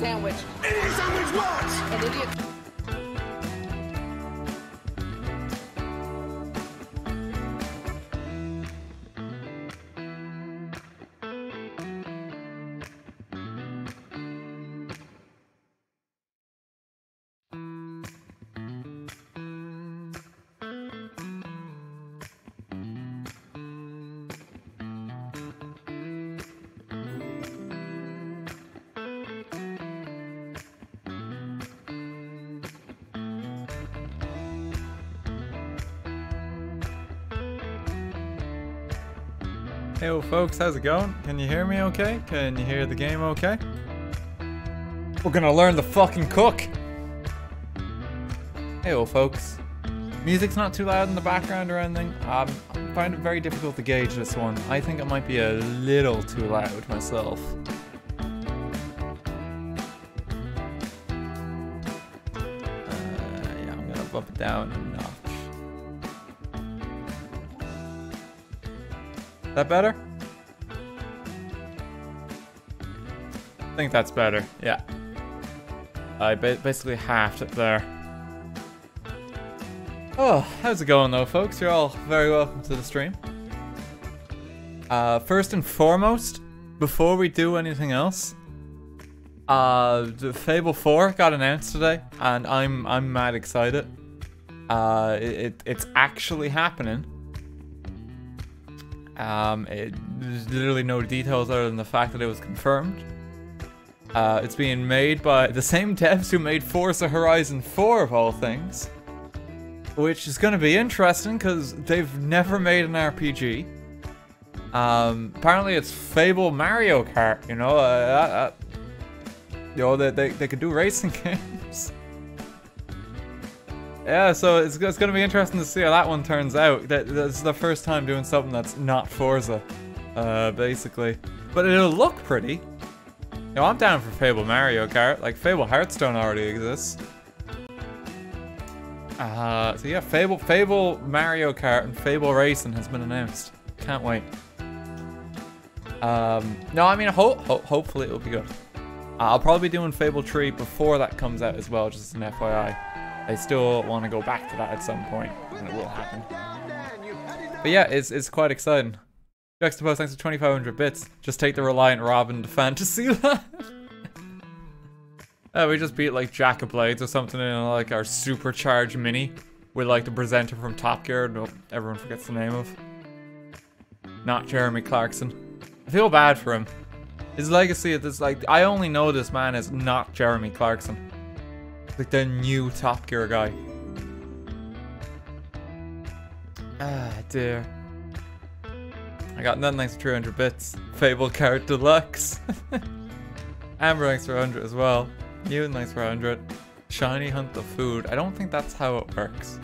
Sandwich. Idiot sandwich what? An idiot. Hey folks, how's it going? Can you hear me okay? Can you hear the game okay? We're gonna learn the fucking cook! Hey folks. Music's not too loud in the background or anything. Um, I find it very difficult to gauge this one. I think it might be a little too loud myself. That better? I think that's better, yeah. I ba basically halved it there. Oh, how's it going though, folks? You're all very welcome to the stream. Uh, first and foremost, before we do anything else, uh, the Fable 4 got announced today, and I'm I'm mad excited. Uh, it, it it's actually happening. Um, it, there's literally no details other than the fact that it was confirmed. Uh, it's being made by the same devs who made Forza Horizon 4 of all things. Which is going to be interesting because they've never made an RPG. Um, apparently it's Fable Mario Kart, you know, uh, uh, you know, they, they, they could do racing games. Yeah, so it's, it's going to be interesting to see how that one turns out. That, that's the first time doing something that's not Forza, uh, basically. But it'll look pretty. You know, I'm down for Fable Mario Kart. Like, Fable Hearthstone already exists. Uh, so yeah, Fable, Fable Mario Kart and Fable Racing has been announced. Can't wait. Um, no, I mean, ho ho hopefully it'll be good. I'll probably be doing Fable 3 before that comes out as well, just an FYI. I still want to go back to that at some point, and it will happen. But yeah, it's, it's quite exciting. Juxtapose, thanks for 2,500 bits. Just take the Reliant Robin to Fantasyland. uh, we just beat like Jack of Blades or something in like our supercharged mini with like the presenter from Top Gear. No, everyone forgets the name of. Not Jeremy Clarkson. I feel bad for him. His legacy is like I only know this man as not Jeremy Clarkson. Like the new Top Gear guy. Ah dear. I got nothing thanks for 300 bits. Fable Kart Deluxe. Amber thanks for 100 as well. Newton thanks for 100. Shiny Hunt the Food. I don't think that's how it works.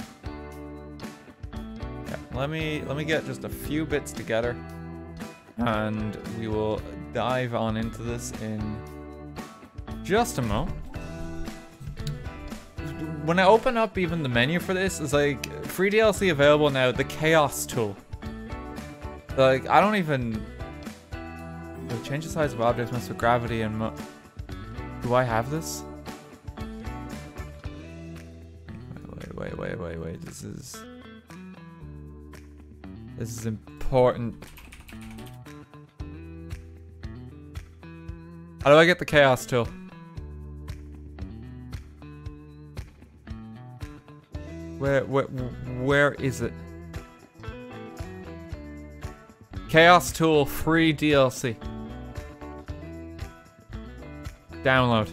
Yeah, let me let me get just a few bits together, and we will dive on into this in just a moment. When I open up even the menu for this, it's like free DLC available now. The Chaos Tool. Like, I don't even... Change the size of objects mess with gravity and Do I have this? Wait, wait, wait, wait, wait, this is... This is important. How do I get the chaos tool? Where, where, where is it? Chaos Tool free DLC. Download.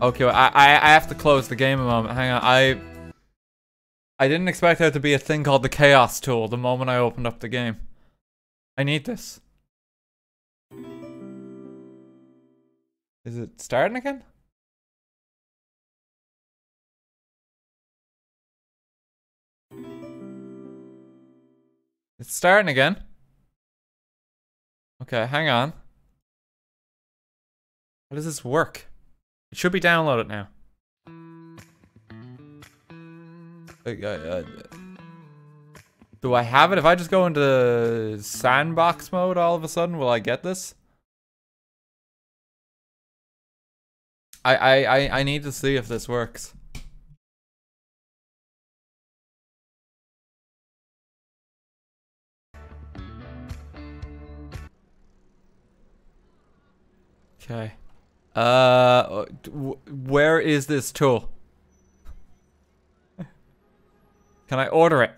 Okay, I I have to close the game a moment. Hang on, I I didn't expect there to be a thing called the Chaos Tool the moment I opened up the game. I need this. Is it starting again? It's starting again. Okay, hang on. How does this work? It should be downloaded now. Do I have it? If I just go into sandbox mode all of a sudden, will I get this? I, I, I, I need to see if this works. Okay. Uh, where is this tool? Can I order it?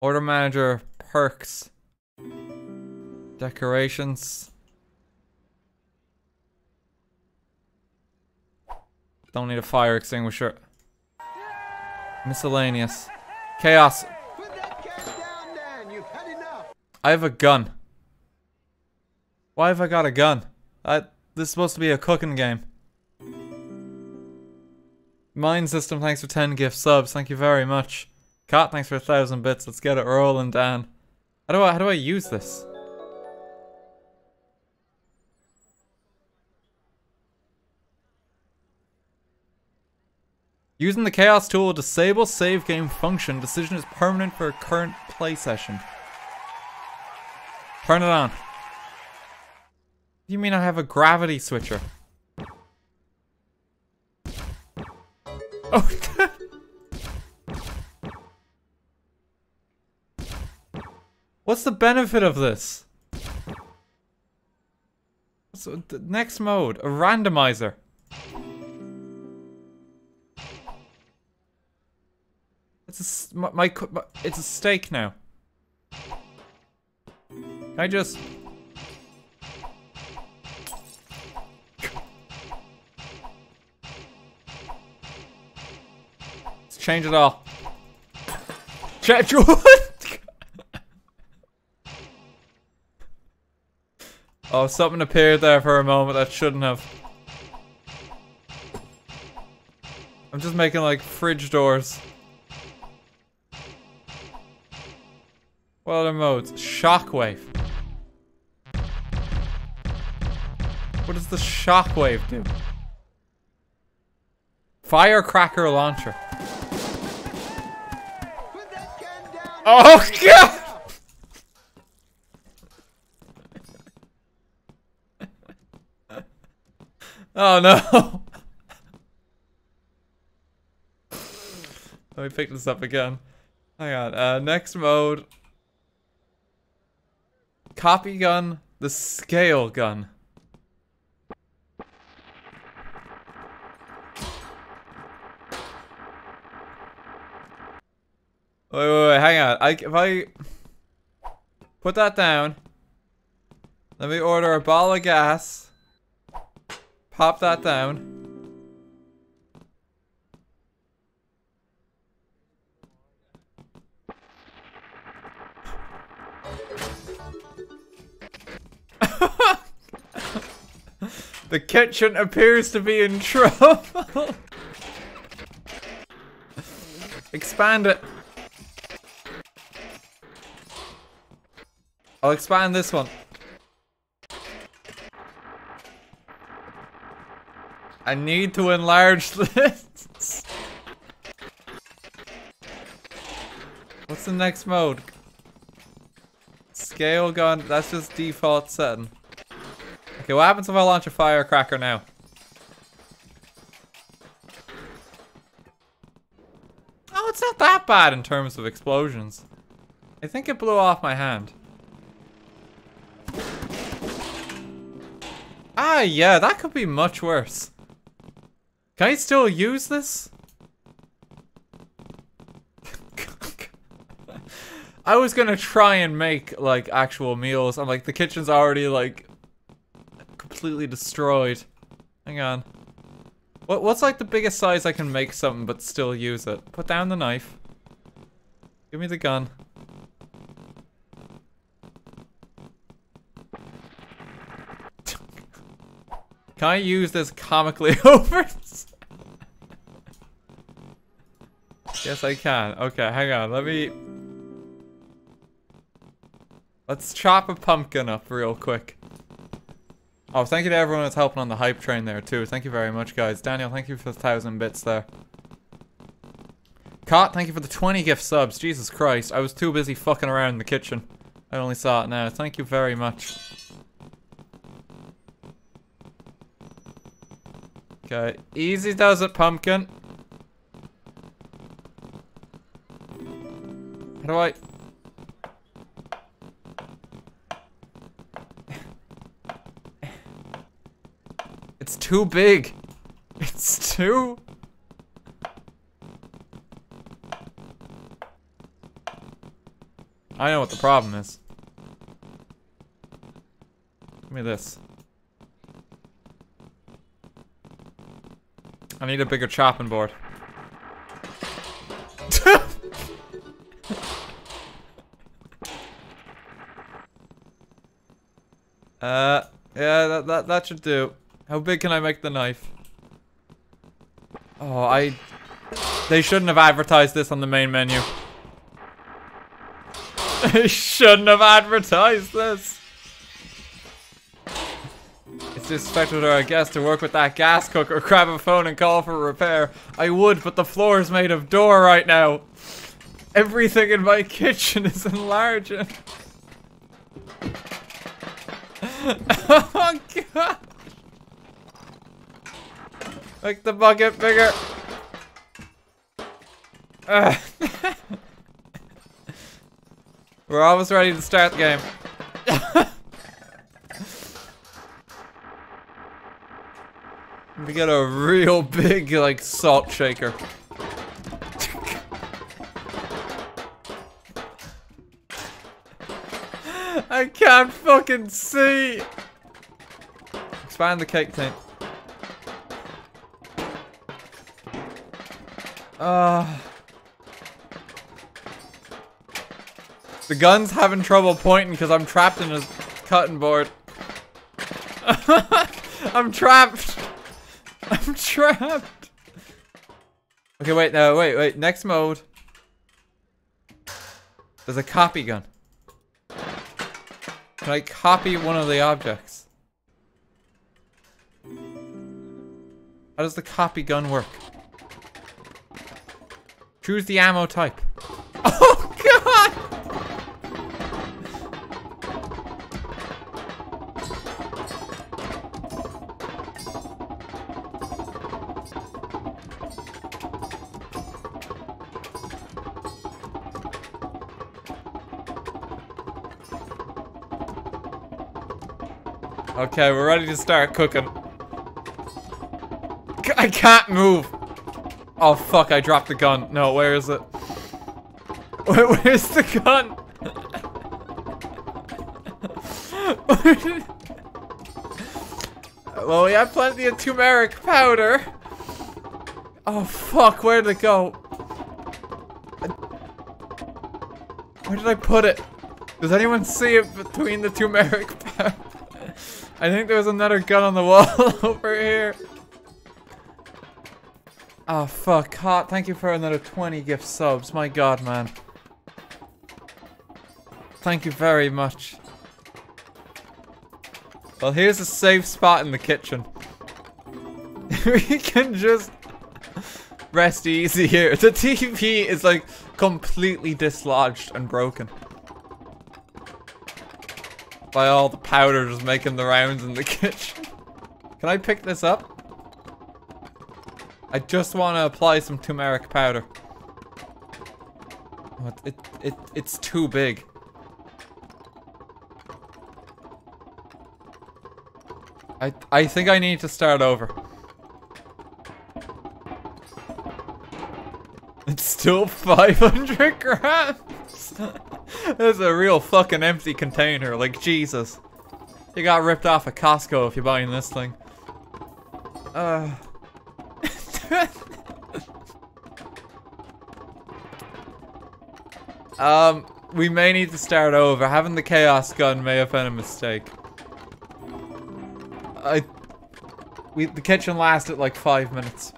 Order manager, perks, decorations. Don't need a fire extinguisher. Miscellaneous. Chaos. I have a gun. Why have I got a gun? I, this is supposed to be a cooking game. Mind System, thanks for 10 gift subs. Thank you very much. Cat, thanks for a thousand bits. Let's get it rolling, Dan. How do I how do I use this? Using the Chaos tool, disable save game function. Decision is permanent for a current play session. Turn it on. You mean I have a gravity switcher? Oh, What's the benefit of this? So, next mode, a randomizer. It's a my, my, my it's a steak now. Can I just change it all. Change what? Oh, something appeared there for a moment that shouldn't have. I'm just making like fridge doors. What other modes? Shockwave. What does the shockwave do? Firecracker launcher. Oh god! Oh no! Let me pick this up again. Hang on. Uh, next mode. Copy gun. The scale gun. Wait, wait, wait, hang on. I, if I put that down, let me order a ball of gas. Pop that down. the kitchen appears to be in trouble. expand it. I'll expand this one. I need to enlarge this. What's the next mode? Scale gun, that's just default setting. Okay, what happens if I launch a firecracker now? Oh, it's not that bad in terms of explosions. I think it blew off my hand. Ah, yeah, that could be much worse. Can I still use this? I was gonna try and make, like, actual meals. I'm like, the kitchen's already, like, completely destroyed. Hang on. What, what's, like, the biggest size I can make something but still use it? Put down the knife. Give me the gun. Can I use this comically over? yes, I can. Okay, hang on. Let me... Let's chop a pumpkin up real quick. Oh, thank you to everyone that's helping on the hype train there, too. Thank you very much, guys. Daniel, thank you for the thousand bits there. Cot, thank you for the 20 gift subs. Jesus Christ, I was too busy fucking around in the kitchen. I only saw it now. Thank you very much. Okay, easy does it, pumpkin. How do I... It's too big. It's too... I know what the problem is. Give me this. I need a bigger chopping board. uh, yeah, that, that, that should do. How big can I make the knife? Oh, I... They shouldn't have advertised this on the main menu. They shouldn't have advertised this. Disrespectful to our guests to work with that gas cooker, grab a phone and call for repair. I would, but the floor is made of door right now. Everything in my kitchen is enlarging. oh god. Make the bucket bigger. Uh. We're almost ready to start the game. We got a real big, like, salt shaker. I can't fucking see! Expand the cake tin. Ah. Uh. The gun's having trouble pointing because I'm trapped in a cutting board. I'm trapped. I'm trapped. Okay, wait, no, wait, wait. Next mode. There's a copy gun. Can I copy one of the objects? How does the copy gun work? Choose the ammo type. Oh, God! Okay, we're ready to start cooking. I can't move. Oh fuck, I dropped the gun. No, where is it? Where, where's the gun? well, we have plenty of turmeric powder. Oh fuck, where did it go? Where did I put it? Does anyone see it between the turmeric? I think there was another gun on the wall over here. Oh, fuck. Hot, thank you for another 20 gift subs. My god, man. Thank you very much. Well, here's a safe spot in the kitchen. we can just rest easy here. The TV is like completely dislodged and broken by all the powder just making the rounds in the kitchen. Can I pick this up? I just want to apply some turmeric powder. Oh, it, it, it, it's too big. I, I think I need to start over. It's still 500 grams. This is a real fucking empty container, like Jesus. You got ripped off at Costco if you're buying this thing. Uh. um, we may need to start over. Having the chaos gun may have been a mistake. I, we the kitchen lasted like five minutes.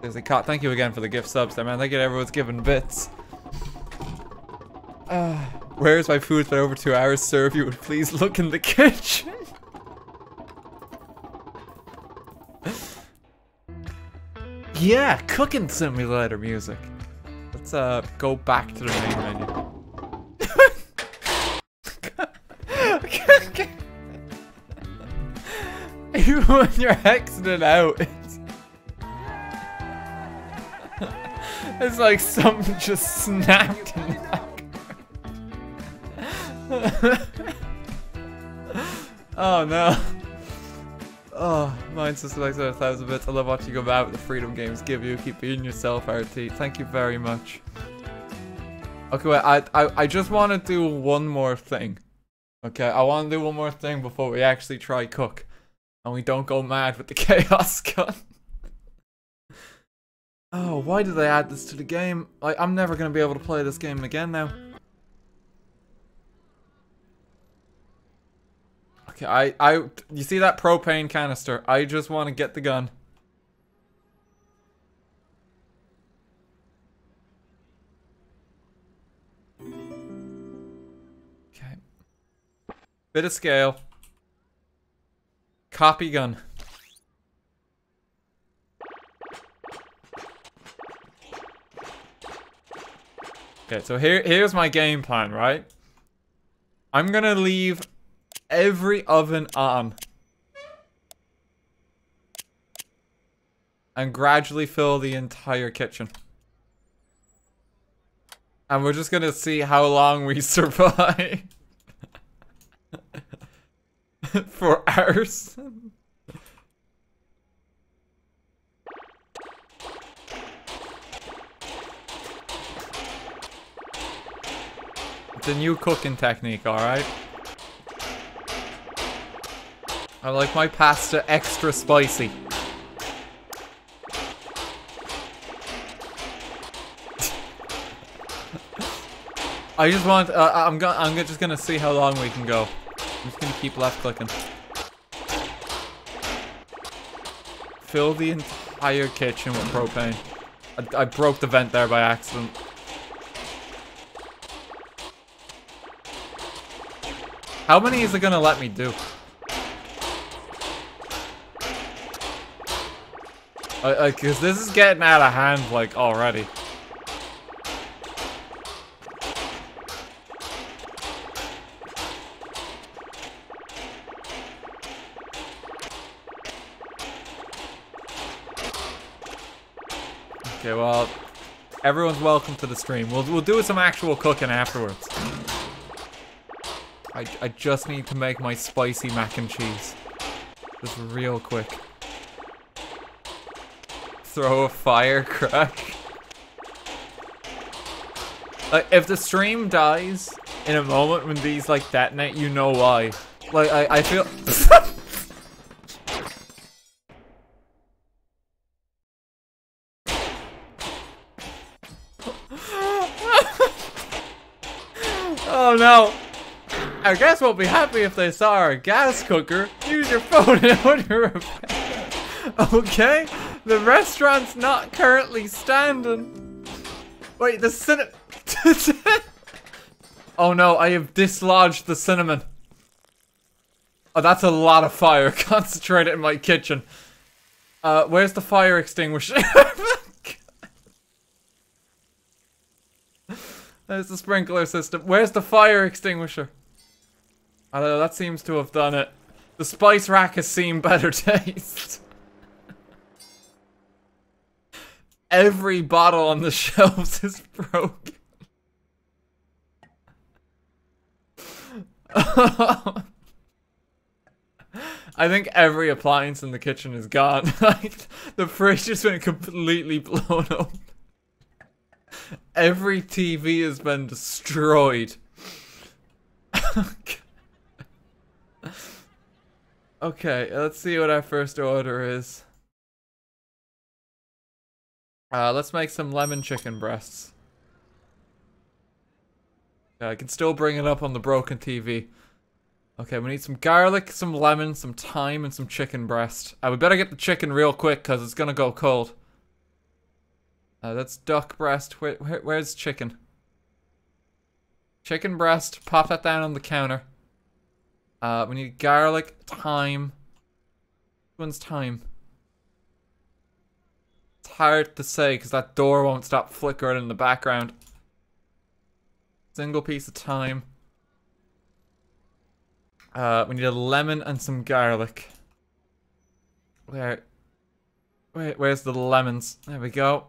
There's a cat. Thank you again for the gift subs, there, man. Thank you everyone's giving bits. Uh, where is my food? It's been over two hours, sir. If you would please look in the kitchen. Yeah, cooking simulator music. Let's uh go back to the main menu. Even when you're exiting out, it's, it's like something just snapped Oh no. Oh, mine's just like a thousand bits. I love watching you go about the freedom games give you. Keep being yourself, RT. Thank you very much. Okay, wait, I, I, I just want to do one more thing. Okay, I want to do one more thing before we actually try cook. And we don't go mad with the chaos gun. oh, why did they add this to the game? I'm never going to be able to play this game again now. Okay, I, I, you see that propane canister? I just want to get the gun. Okay. Bit of scale. Copy gun. Okay, so here here's my game plan, right? I'm gonna leave every oven on. And gradually fill the entire kitchen. And we're just gonna see how long we survive. For hours. It's a new cooking technique, alright? I like my pasta extra spicy. I just want, uh, I'm gonna, I'm just gonna see how long we can go. I'm just gonna keep left clicking. Fill the entire kitchen with propane. I, I broke the vent there by accident. How many is it gonna let me do? Because this is getting out of hand, like, already. Okay, well, everyone's welcome to the stream. We'll, we'll do some actual cooking afterwards. I, I just need to make my spicy mac and cheese. Just real quick throw a firecrack. Like, if the stream dies in a moment when these, like, detonate, you know why. Like, I, I feel... oh no! I guess we'll be happy if they saw our gas cooker. Use your phone in order repair. Okay? The restaurant's not currently standing. Wait, the cinnamon. oh no, I have dislodged the cinnamon. Oh, that's a lot of fire. Concentrate it in my kitchen. Uh, where's the fire extinguisher? There's the sprinkler system. Where's the fire extinguisher? I don't know, that seems to have done it. The spice rack has seen better taste. Every bottle on the shelves is broken. I think every appliance in the kitchen is gone. like, the fridge just been completely blown up. Every TV has been destroyed. okay, let's see what our first order is. Uh, let's make some lemon chicken breasts. Yeah, I can still bring it up on the broken TV. Okay, we need some garlic, some lemon, some thyme, and some chicken breast. Uh, we better get the chicken real quick, because it's gonna go cold. Uh, that's duck breast. Where, where, where's chicken? Chicken breast. Pop that down on the counter. Uh, we need garlic, thyme. Which one's thyme? Hard to say because that door won't stop flickering in the background. Single piece of thyme. Uh, we need a lemon and some garlic. Where? Where? Where's the lemons? There we go.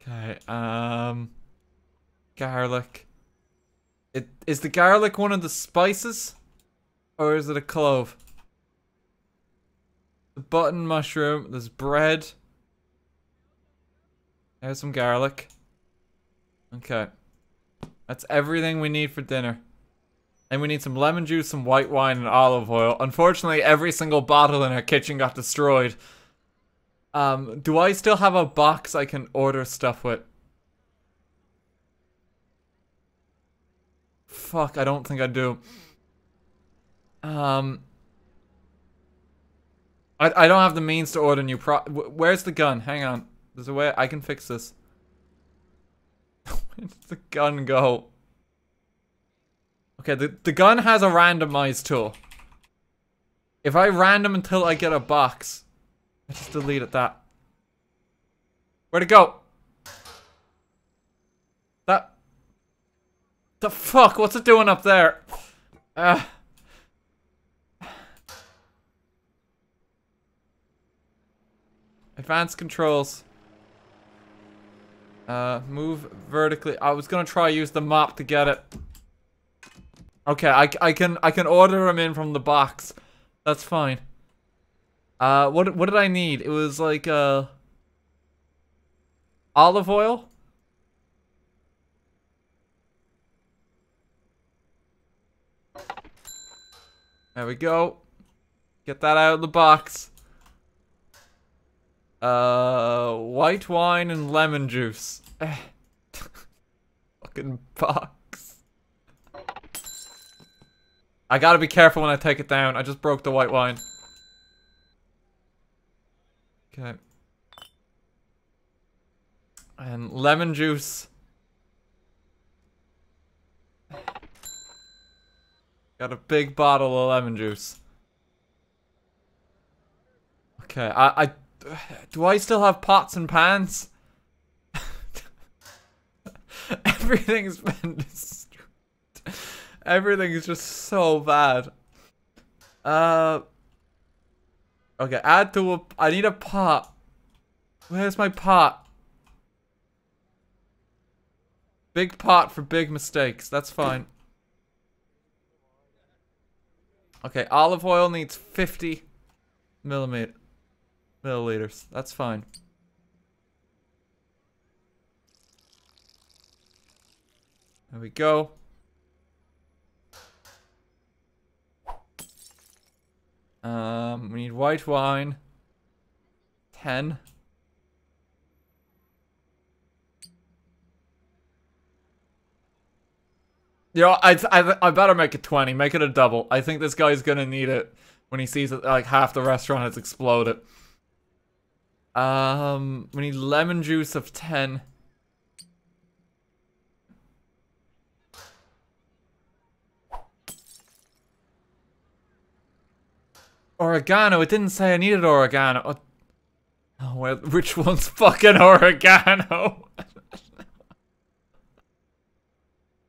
Okay. Um. Garlic. It is the garlic one of the spices, or is it a clove? The button mushroom. There's bread. There's some garlic. Okay. That's everything we need for dinner. And we need some lemon juice, some white wine, and olive oil. Unfortunately, every single bottle in our kitchen got destroyed. Um, do I still have a box I can order stuff with? Fuck, I don't think I do. Um, I I don't have the means to order new pro. Where's the gun? Hang on. There's a way I can fix this. Where does the gun go? Okay, the, the gun has a randomized tool. If I random until I get a box, I just deleted that. Where'd it go? That... The fuck? What's it doing up there? Uh... Advanced controls. Uh, move vertically. I was gonna try use the map to get it. Okay, I, I can I can order them in from the box. That's fine. Uh, what what did I need? It was like uh olive oil. There we go. Get that out of the box. Uh, white wine and lemon juice. Fucking box. I gotta be careful when I take it down. I just broke the white wine. Okay. And lemon juice. Got a big bottle of lemon juice. Okay, I, I do I still have pots and pans? Everything's been destroyed. Everything is just so bad. Uh. Okay, add to a. I need a pot. Where's my pot? Big pot for big mistakes. That's fine. Okay, olive oil needs 50 millimeter milliliters. That's fine. There we go. Um, we need white wine. 10. Yo, I, I, I better make it 20. Make it a double. I think this guy's gonna need it when he sees that like half the restaurant has exploded. Um, we need lemon juice of 10. Oregano. It didn't say I needed oregano. Oh, well, which one's fucking oregano?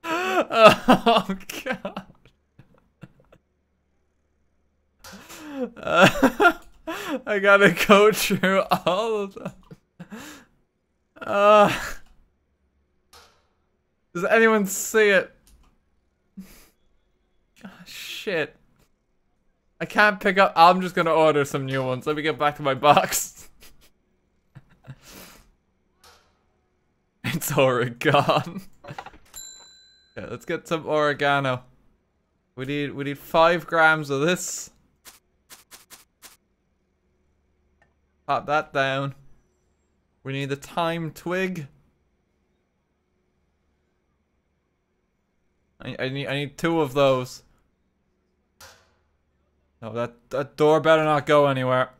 oh, God. Uh, I gotta go through all of them. Uh, does anyone see it? Oh, shit. I can't pick up. I'm just gonna order some new ones. Let me get back to my box. it's Oregon. okay, let's get some oregano. We need we need five grams of this. Pop that down. We need the thyme twig. I, I need I need two of those. No, that that door better not go anywhere.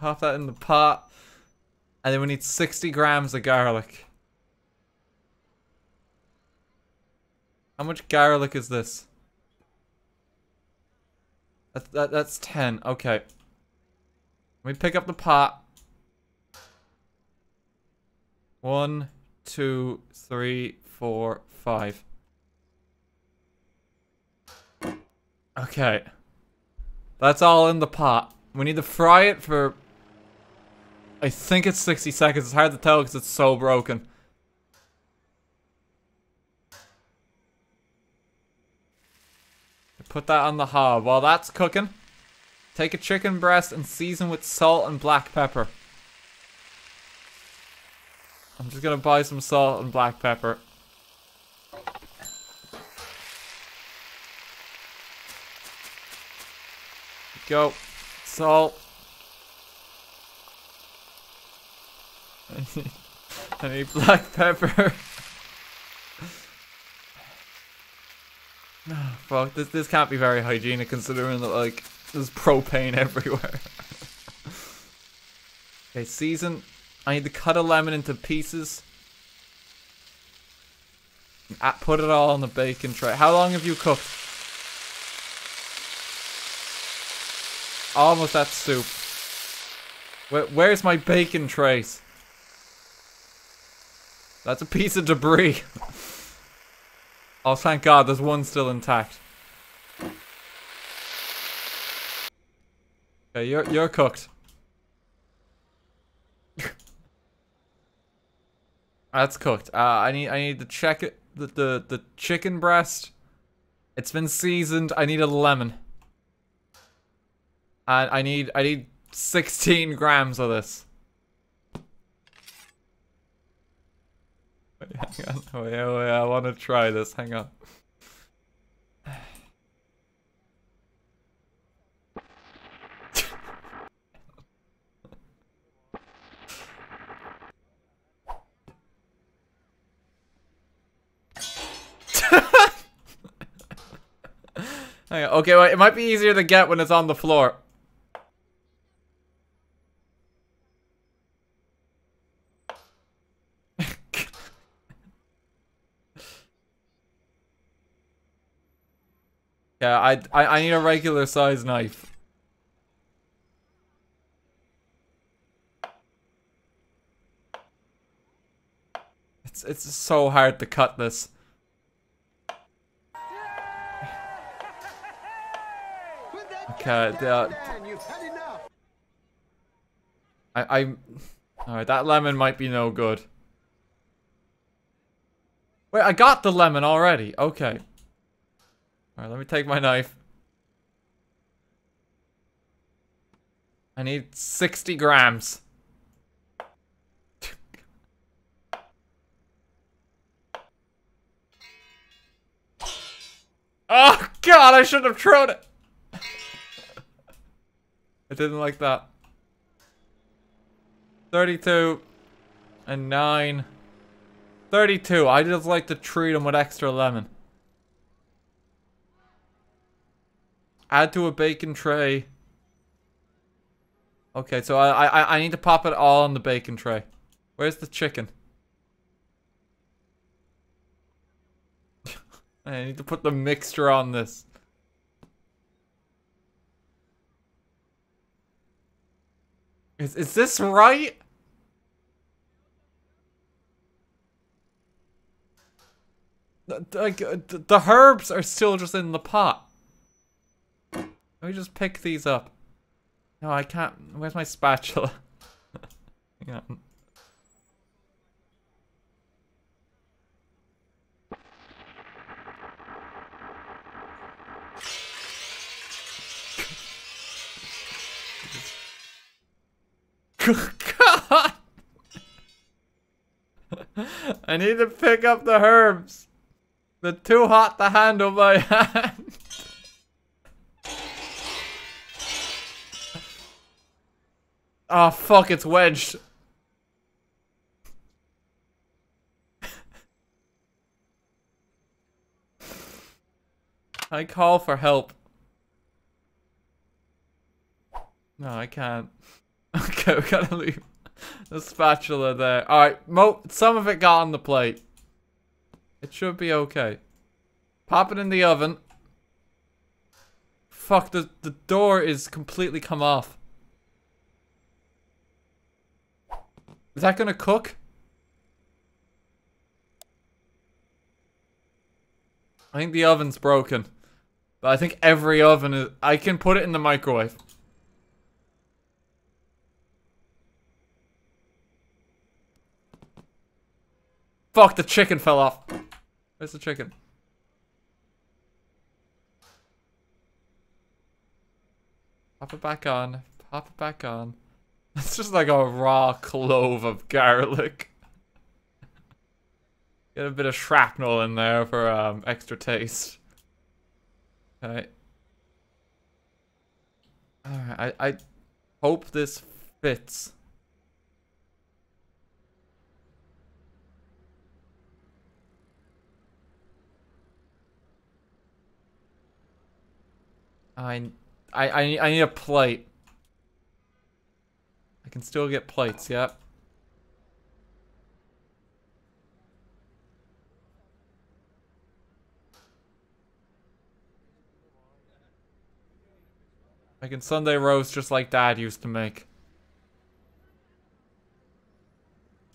Pop that in the pot. And then we need 60 grams of garlic. How much garlic is this? That, that, that's 10. Okay. Let me pick up the pot. One, two, three, four, five. Okay. That's all in the pot. We need to fry it for... I think it's 60 seconds. It's hard to tell because it's so broken. Put that on the hob. While that's cooking, take a chicken breast and season with salt and black pepper. I'm just gonna buy some salt and black pepper. Go. Salt. I need black pepper. Fuck, this this can't be very hygienic considering that like there's propane everywhere. okay, season. I need to cut a lemon into pieces. Ah, put it all on the bacon tray. How long have you cooked? Almost that soup. Where, where's my bacon trays? That's a piece of debris. Oh, thank God, there's one still intact. Okay, you're you're cooked. That's cooked. Uh, I need I need to check it. The, the the chicken breast. It's been seasoned. I need a lemon. And I need I need 16 grams of this. Hang on. Oh, wait, wait, oh, I want to try this. Hang on. Okay, well, it might be easier to get when it's on the floor. Yeah, I, I, I need a regular size knife. It's, it's so hard to cut this. Okay, uh, I, I, alright, that lemon might be no good. Wait, I got the lemon already. Okay. Alright, let me take my knife. I need 60 grams. oh god, I should have thrown it! I didn't like that. 32 and 9. 32, I just like to treat them with extra lemon. Add to a bacon tray. Okay, so I, I, I need to pop it all on the bacon tray. Where's the chicken? I need to put the mixture on this. Is, is this right? Like, the herbs are still just in the pot. Let me just pick these up. No, I can't. Where's my spatula? Hang on. God! I need to pick up the herbs. They're too hot to handle by hand. Oh, fuck, it's wedged. I call for help. No, I can't. Okay, we gotta leave the spatula there. Alright, mo some of it got on the plate. It should be okay. Pop it in the oven. Fuck, the, the door is completely come off. Is that gonna cook? I think the oven's broken. But I think every oven is... I can put it in the microwave. Fuck, the chicken fell off. Where's the chicken? Pop it back on. Pop it back on. It's just like a raw clove of garlic. Get a bit of shrapnel in there for um, extra taste. Okay. Alright, I, I hope this fits. I, I, I, I need a plate. I can still get plates, yep. Making Sunday roast just like dad used to make.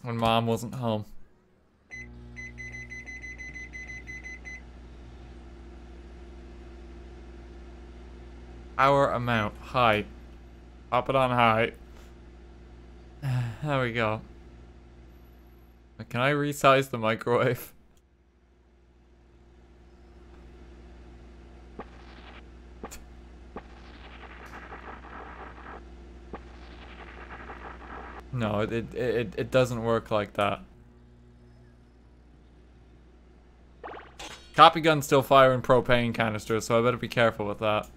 When mom wasn't home. Hour amount. High. Pop it on high. There we go. Can I resize the microwave? No, it, it, it, doesn't work like that. Copy gun's still firing propane canisters, so I better be careful with that.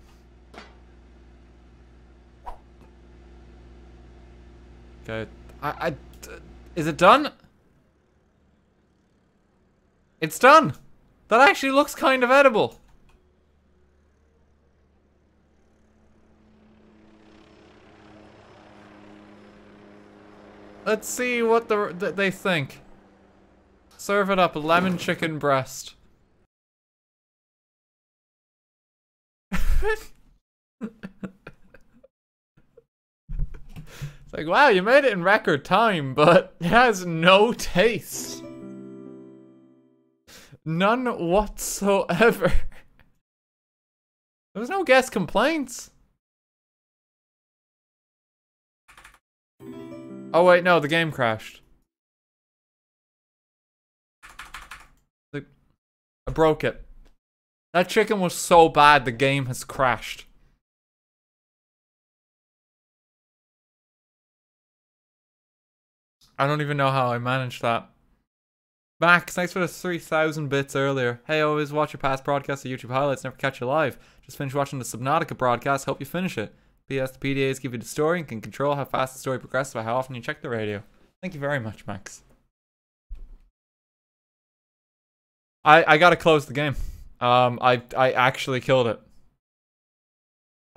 Okay, I, I, is it done? It's done! That actually looks kind of edible. Let's see what the, th they think. Serve it up, lemon chicken breast. like, wow, you made it in record time, but it has no taste. None whatsoever. There was no guest complaints. Oh wait, no, the game crashed. I broke it. That chicken was so bad, the game has crashed. I don't even know how I managed that. Max, thanks for the 3,000 bits earlier. Hey, always watch your past broadcasts or YouTube highlights, never catch you live. Just finished watching the Subnautica broadcast, hope you finish it. PS, the PDAs give you the story and can control how fast the story progresses by how often you check the radio. Thank you very much, Max. I I gotta close the game. Um, I I actually killed it.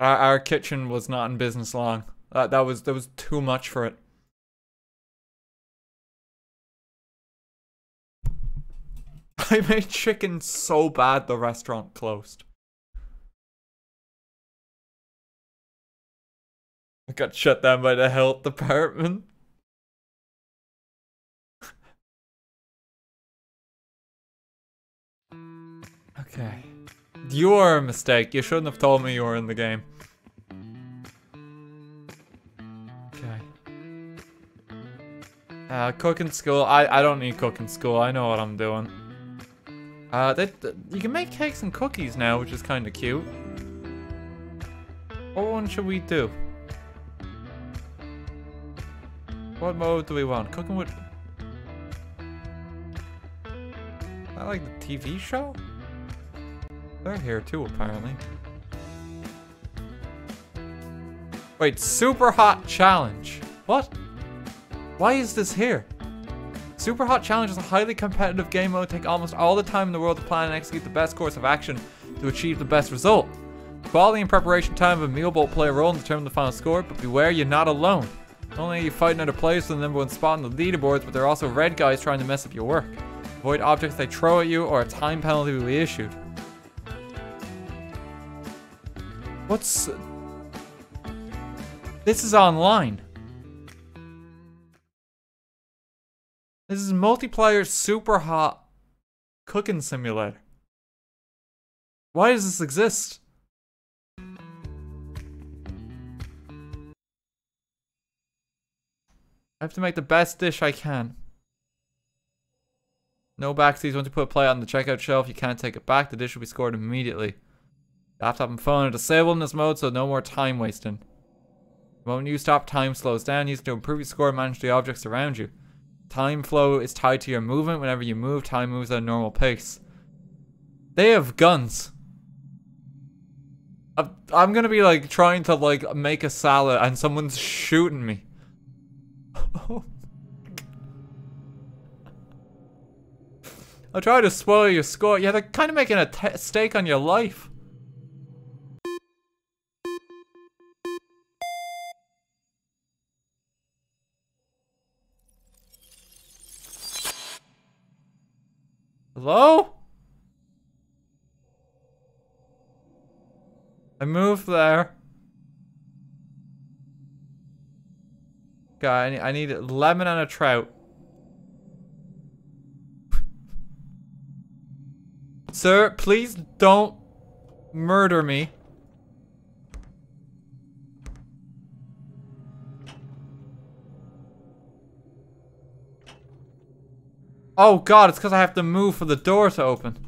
Our, our kitchen was not in business long. Uh, that was that was too much for it. I made chicken so bad the restaurant closed. I got shut down by the health department. okay. You are a mistake. You shouldn't have told me you were in the game. Okay. Uh, cooking school. I, I don't need cooking school. I know what I'm doing. Uh, they, you can make cakes and cookies now, which is kind of cute. What one should we do? What mode do we want? Cooking with... I like the TV show? They're here too, apparently. Wait, Super Hot Challenge. What? Why is this here? Super Hot Challenge is a highly competitive game mode take almost all the time in the world to plan and execute the best course of action to achieve the best result. Quality and preparation time of a meal bowl play a role in determining the final score, but beware you're not alone. Not only are you fighting other players for the number one spot on the leaderboards, but there are also red guys trying to mess up your work. Avoid objects they throw at you or a time penalty will be issued. What's... This is online. This is multiplayer super hot cooking simulator. Why does this exist? I have to make the best dish I can. No backseats. Once you put a plate on the checkout shelf, you can't take it back. The dish will be scored immediately. Laptop and phone are disabled in this mode, so no more time wasting. The moment you stop, time slows down. Use it to improve your score and manage the objects around you. Time flow is tied to your movement. Whenever you move, time moves at a normal pace. They have guns. I'm gonna be like trying to like make a salad and someone's shooting me. I'll try to spoil your score. Yeah, they're kind of making a stake on your life. Hello? I moved there. God, I need, I need a lemon and a trout. Sir, please don't murder me. Oh god, it's because I have to move for the door to open.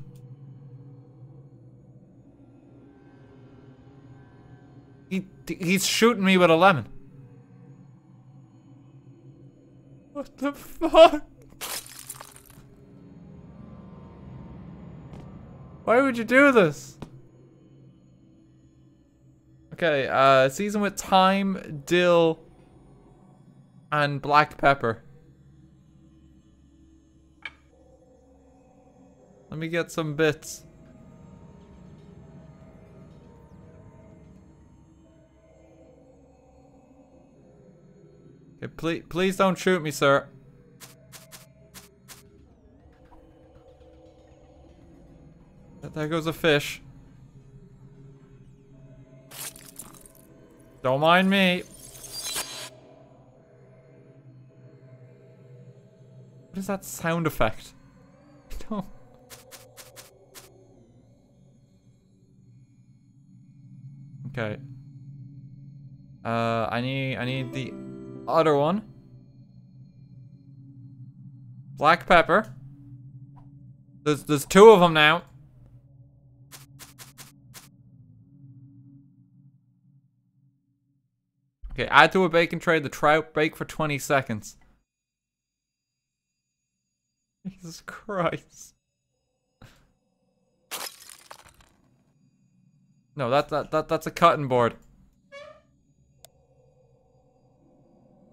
He, he's shooting me with a lemon. What the fuck? Why would you do this? Okay, uh, season with thyme, dill, and black pepper. Let me get some bits. Okay, please, please don't shoot me, sir. There goes a fish. Don't mind me. What is that sound effect? don't. Okay. Uh, I need, I need the other one. Black pepper. There's, there's two of them now. Okay, add to a bacon tray the trout, bake for 20 seconds. Jesus Christ. No, that, that, that, that's a cutting board.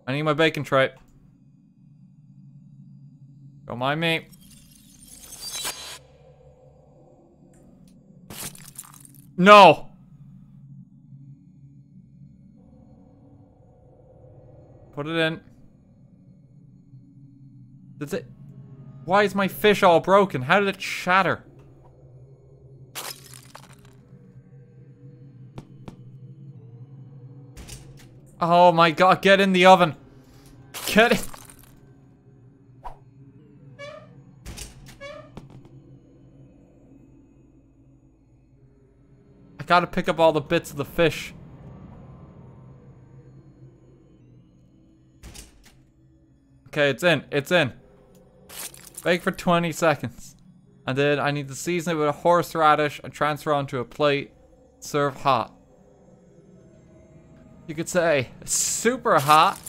I need my bacon tray. Don't mind me. No! Put it in. Does it... Why is my fish all broken? How did it shatter? Oh my god, get in the oven. Get it. I gotta pick up all the bits of the fish. Okay, it's in. It's in. Bake for 20 seconds. And then I need to season it with a horseradish and transfer onto a plate. Serve hot. You could say super hot.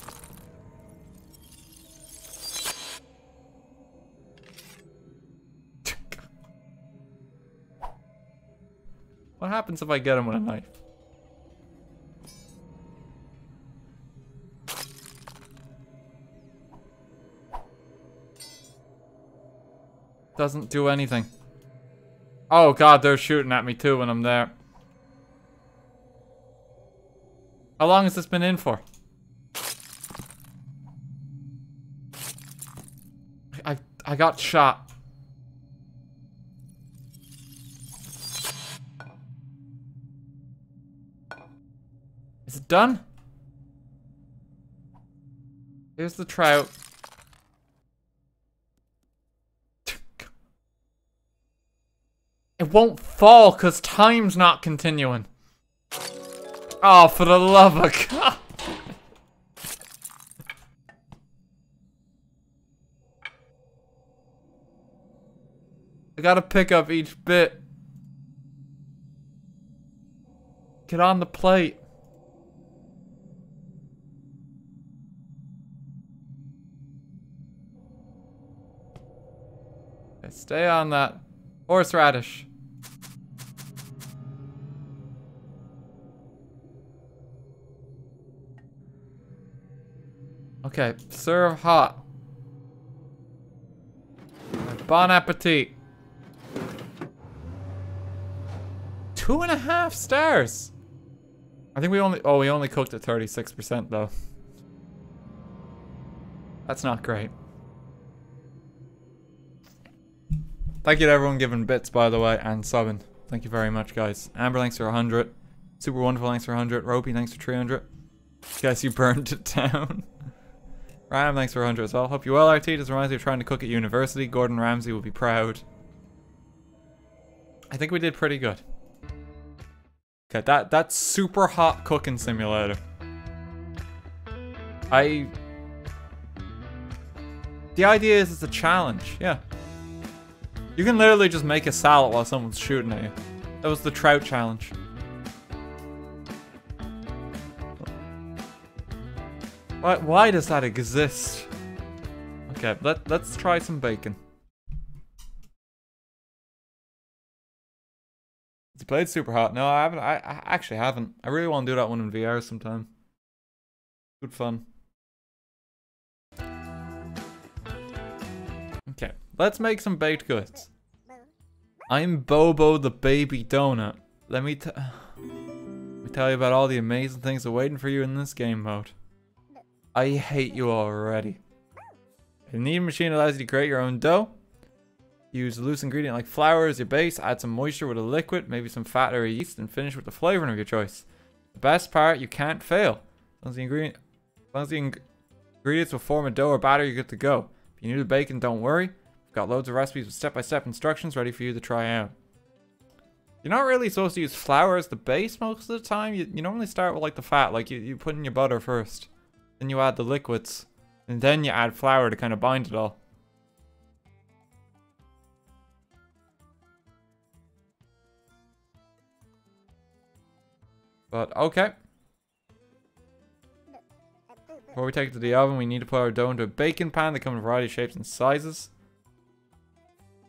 what happens if I get him with a knife? Doesn't do anything. Oh god, they're shooting at me too when I'm there. How long has this been in for? I I got shot. Is it done? Here's the trout. It won't fall because time's not continuing. Oh, for the love of God. I gotta pick up each bit. Get on the plate. Stay on that. Horseradish. Okay, serve hot. Bon appetit. Two and a half stars. I think we only, oh, we only cooked at 36% though. That's not great. Thank you to everyone giving bits, by the way, and subbing. Thank you very much, guys. Amber, thanks for 100. Super Wonderful, thanks for 100. Ropey, thanks for 300. Guess you burned it down. Ram, thanks for 100 as well. Hope you well, RT. This reminds me of trying to cook at university. Gordon Ramsay will be proud. I think we did pretty good. Okay, that that's super hot cooking simulator. I... The idea is it's a challenge, yeah. You can literally just make a salad while someone's shooting at you. That was the trout challenge. Why, why does that exist? Okay, let, let's try some bacon. Has he played Superhot? No, I haven't. I, I actually haven't. I really want to do that one in VR sometime. Good fun. Okay, let's make some baked goods. I'm Bobo the baby donut. Let me, let me tell you about all the amazing things awaiting for you in this game mode. I hate you already. The kneading machine allows you to create your own dough. Use a loose ingredient like flour as your base, add some moisture with a liquid, maybe some fat or yeast, and finish with the flavoring of your choice. The best part, you can't fail. As long as the, ingredient, as long as the ing ingredients will form a dough or batter, you're good to go. If you need to bacon, don't worry. We've got loads of recipes with step-by-step -step instructions ready for you to try out. You're not really supposed to use flour as the base most of the time. You, you normally start with like the fat, like you, you put in your butter first. Then you add the liquids. And then you add flour to kind of bind it all. But, okay. Before we take it to the oven, we need to put our dough into a baking pan that comes in a variety of shapes and sizes.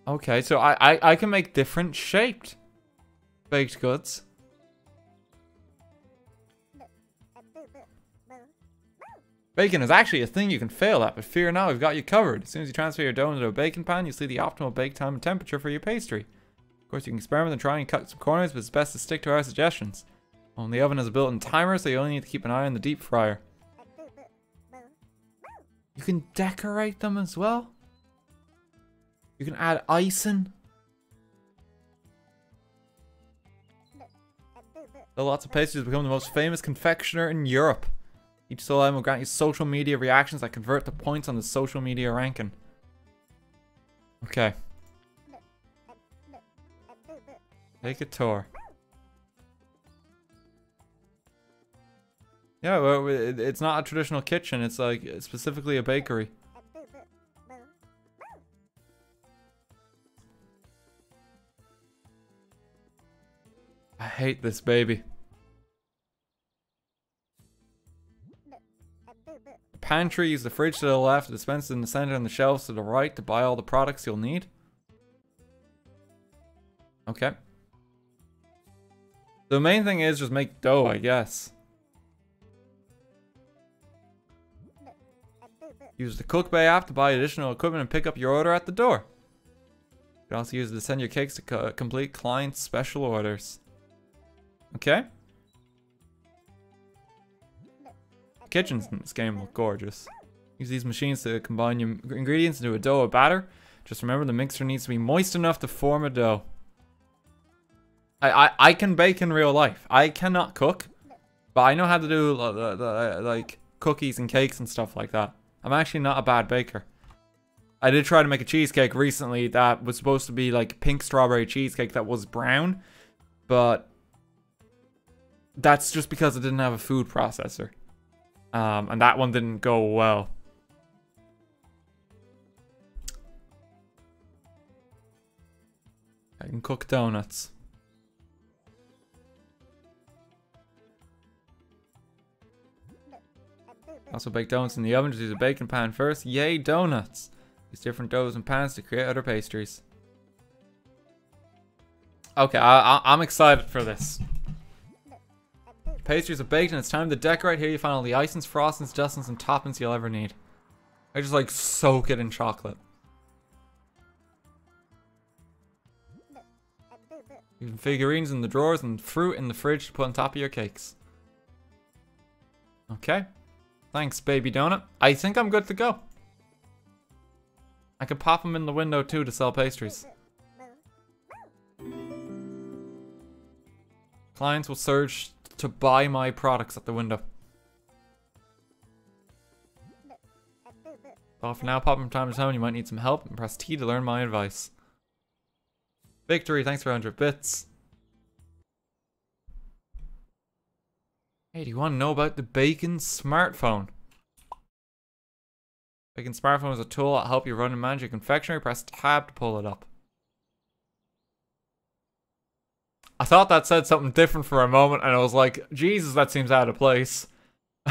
Okay, so I, I, I can make different shaped baked goods. Bacon is actually a thing you can fail at, but fear not, we've got you covered. As soon as you transfer your dough into a baking pan, you'll see the optimal bake time and temperature for your pastry. Of course, you can experiment and try and cut some corners, but it's best to stick to our suggestions. Well, the oven has a built-in timer, so you only need to keep an eye on the deep fryer. You can decorate them as well. You can add icing. The lots of pastries become the most famous confectioner in Europe. Each solo item will grant you social media reactions that convert to points on the social media ranking. Okay. Take a tour. Yeah, well, it's not a traditional kitchen. It's like specifically a bakery. I hate this baby. Pantry, use the fridge to the left, the dispenser in the center, and the shelves to the right to buy all the products you'll need. Okay. The main thing is just make dough, I guess. Use the CookBay app to buy additional equipment and pick up your order at the door. You can also use it to send your cakes to co complete client special orders. Okay. Kitchens in this game look gorgeous. Use these machines to combine your ingredients into a dough or batter. Just remember the mixer needs to be moist enough to form a dough. I, I, I can bake in real life. I cannot cook, but I know how to do uh, uh, uh, like cookies and cakes and stuff like that. I'm actually not a bad baker. I did try to make a cheesecake recently that was supposed to be like pink strawberry cheesecake that was brown, but that's just because it didn't have a food processor. Um, and that one didn't go well. I can cook donuts. Also bake donuts in the oven, just use a baking pan first. Yay, donuts! Use different doughs and pans to create other pastries. Okay, I, I, am excited for this. Pastries are baked and it's time to decorate. Here you find all the icings, frostings, dustings, and toppings you'll ever need. I just like soak it in chocolate. Even figurines in the drawers and fruit in the fridge to put on top of your cakes. Okay. Thanks, baby donut. I think I'm good to go. I could pop them in the window too to sell pastries. Clients will surge to buy my products at the window. For now, pop from time to time, you might need some help, and press T to learn my advice. Victory, thanks for 100 bits. Hey, do you want to know about the Bacon smartphone? Bacon smartphone is a tool that help you run and manage your confectionery. Press tab to pull it up. I thought that said something different for a moment, and I was like, Jesus, that seems out of place.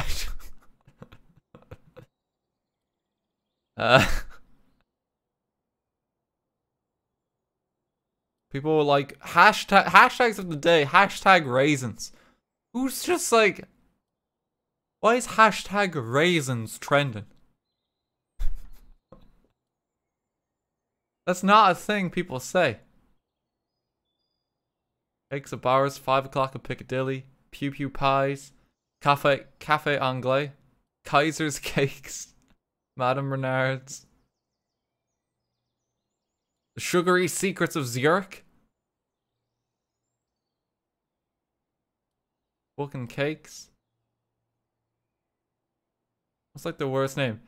uh, people were like, hashtag, hashtags of the day, hashtag raisins. Who's just like, why is hashtag raisins trending? That's not a thing people say. Of bars, 5 o'clock at Piccadilly, Pew Pew Pies, Cafe, Cafe Anglais, Kaiser's Cakes, Madame Renard's, The Sugary Secrets of Zurich, Vulcan Cakes. What's like the worst name?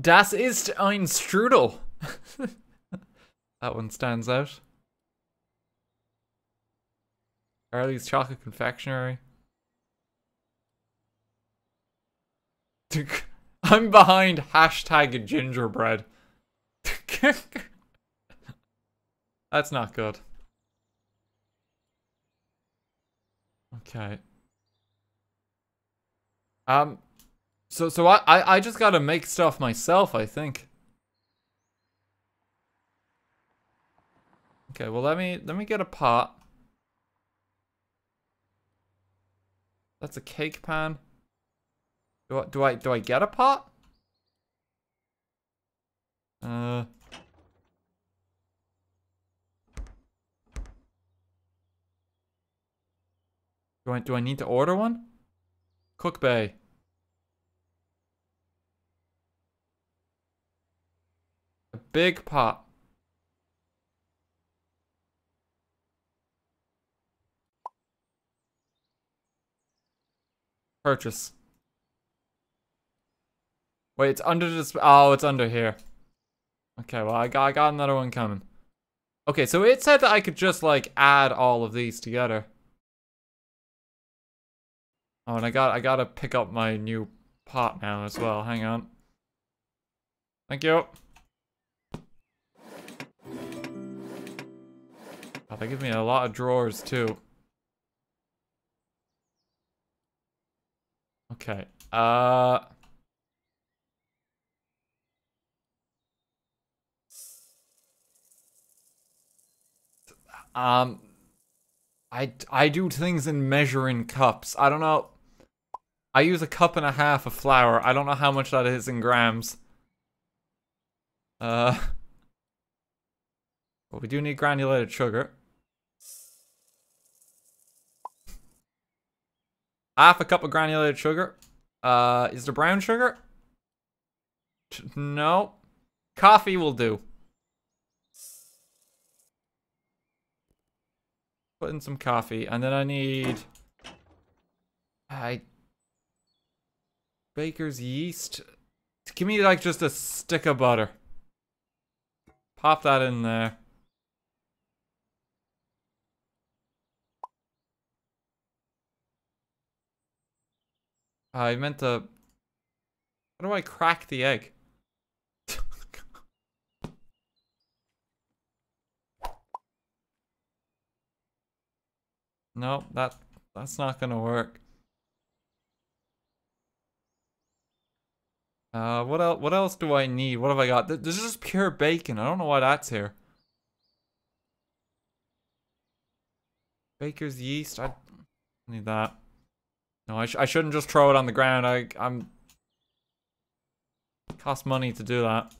Das ist ein Strudel. that one stands out. Charlie's Chocolate Confectionery. I'm behind hashtag gingerbread. That's not good. Okay. Um, so so I I, I just gotta make stuff myself. I think. Okay, well let me let me get a pot. That's a cake pan. Do I, do I, do I get a pot? Uh... Do I, do I need to order one? CookBay. A big pot. Purchase. Wait, it's under this. Oh, it's under here. Okay, well, I got, I got another one coming. Okay, so it said that I could just, like, add all of these together. Oh, and I got, I gotta pick up my new pot now as well. Hang on. Thank you. Oh, they give me a lot of drawers, too. Okay. Uh... Um... I, I do things in measuring cups. I don't know. I use a cup and a half of flour. I don't know how much that is in grams. Uh... But we do need granulated sugar. Half a cup of granulated sugar. Uh, is there brown sugar? No. Coffee will do. Put in some coffee, and then I need... I baker's yeast. Give me like just a stick of butter. Pop that in there. I meant to. How do I crack the egg? no, that that's not gonna work. Uh, what else? What else do I need? What have I got? This is just pure bacon. I don't know why that's here. Baker's yeast. I need that. No, I, sh I shouldn't just throw it on the ground. I I'm. Cost money to do that.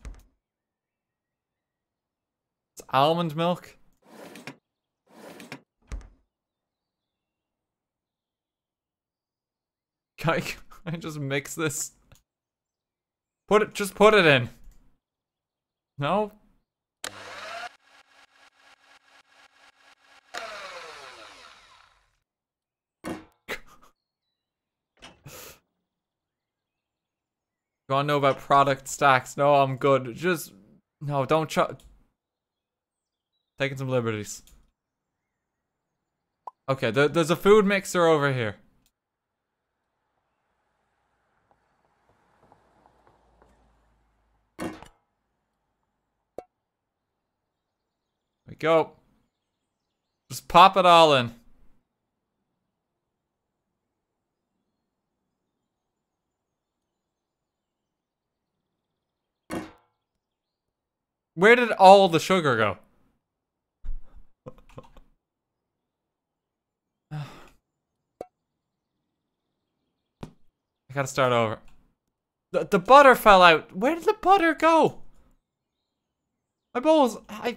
It's almond milk. Can I, can I just mix this? Put it, just put it in. No? You wanna know about product stacks? No, I'm good. Just, no, don't try. Taking some liberties. Okay, there's a food mixer over here. we go. Just pop it all in. Where did all the sugar go? I gotta start over. The, the butter fell out. Where did the butter go? My bowls, I...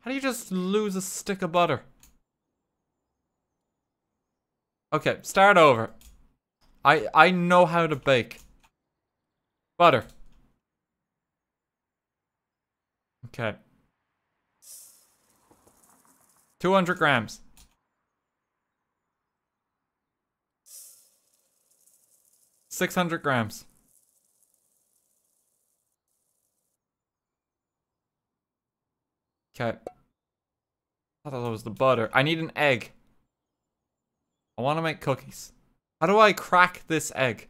How do you just lose a stick of butter? Okay, start over. I I know how to bake. Butter. Okay. 200 grams. Six hundred grams. Okay. I thought that was the butter. I need an egg. I want to make cookies. How do I crack this egg?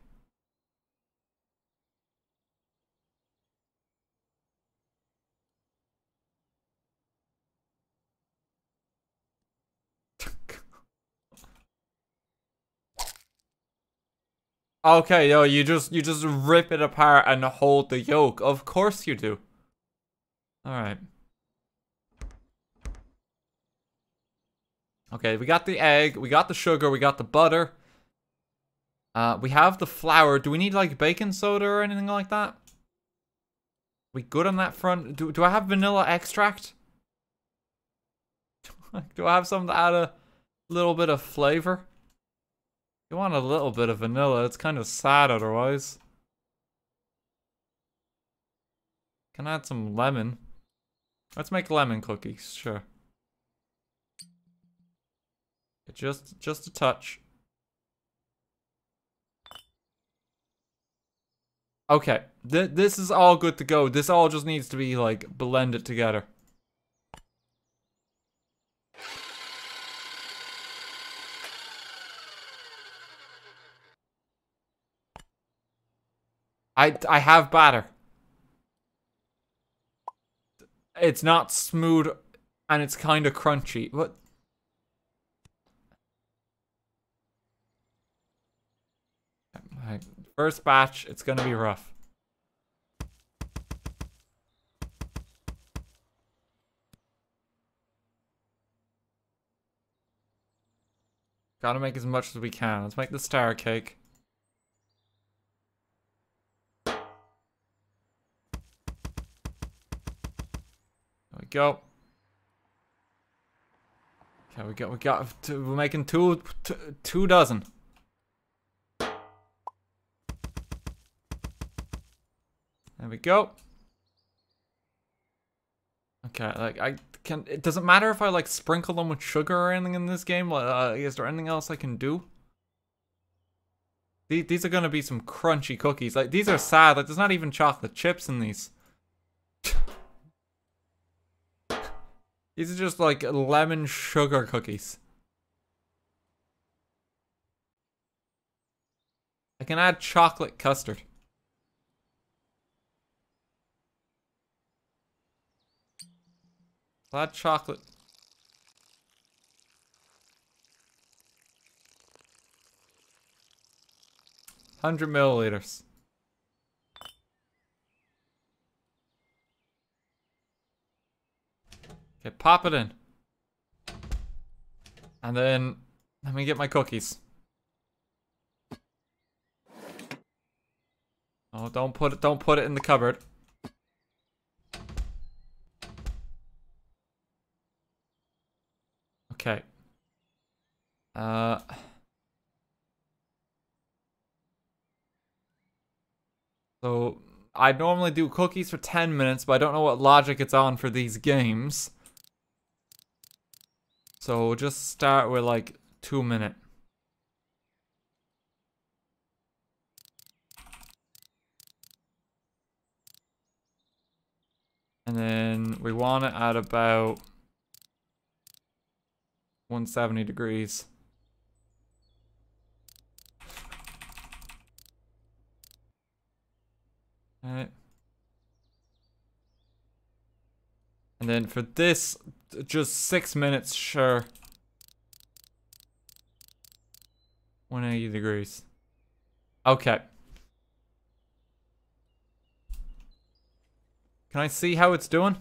Okay, yo, you just you just rip it apart and hold the yolk. Of course you do. Alright. Okay, we got the egg, we got the sugar, we got the butter. Uh, we have the flour. Do we need like baking soda or anything like that? We good on that front? Do, do I have vanilla extract? do I have something to add a little bit of flavor? You want a little bit of vanilla, it's kind of sad otherwise. Can I add some lemon. Let's make lemon cookies, sure. Just, just a touch. Okay, Th this is all good to go. This all just needs to be, like, blended together. I, I have batter. It's not smooth and it's kind of crunchy. What? First batch, it's gonna be rough. Gotta make as much as we can. Let's make the star cake. Go. Okay, we got we got we're making two, two dozen. There we go. Okay, like I can. It doesn't matter if I like sprinkle them with sugar or anything in this game. Uh, is there anything else I can do? These are gonna be some crunchy cookies. Like these are sad. Like there's not even chocolate chips in these. These are just like lemon sugar cookies. I can add chocolate custard. Add chocolate. Hundred milliliters. Okay, pop it in. And then let me get my cookies. Oh, don't put it don't put it in the cupboard. Okay. Uh So I normally do cookies for 10 minutes, but I don't know what logic it's on for these games. So just start with like two minute. And then we want it at about 170 degrees. Alright. And then for this, just six minutes, sure. 180 degrees. Okay. Can I see how it's doing?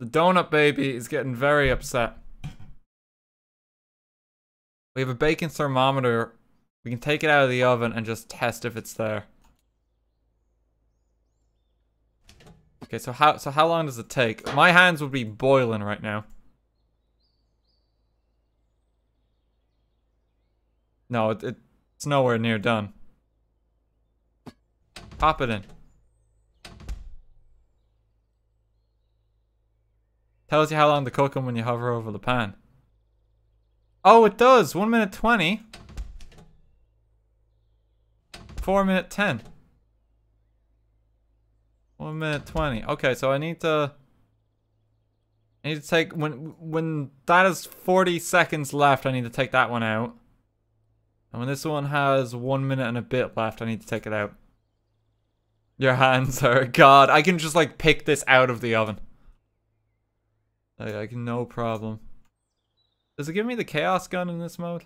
The donut baby is getting very upset. We have a baking thermometer. We can take it out of the oven and just test if it's there. Okay, so how so how long does it take? My hands would be boiling right now. No, it, it's nowhere near done. Pop it in. Tells you how long to cook them when you hover over the pan. Oh, it does! 1 minute 20. 4 minute 10. 1 minute 20. Okay, so I need to... I need to take... When, when that is 40 seconds left, I need to take that one out. And when this one has 1 minute and a bit left, I need to take it out. Your hands are... God, I can just like pick this out of the oven. Like no problem. Does it give me the chaos gun in this mode?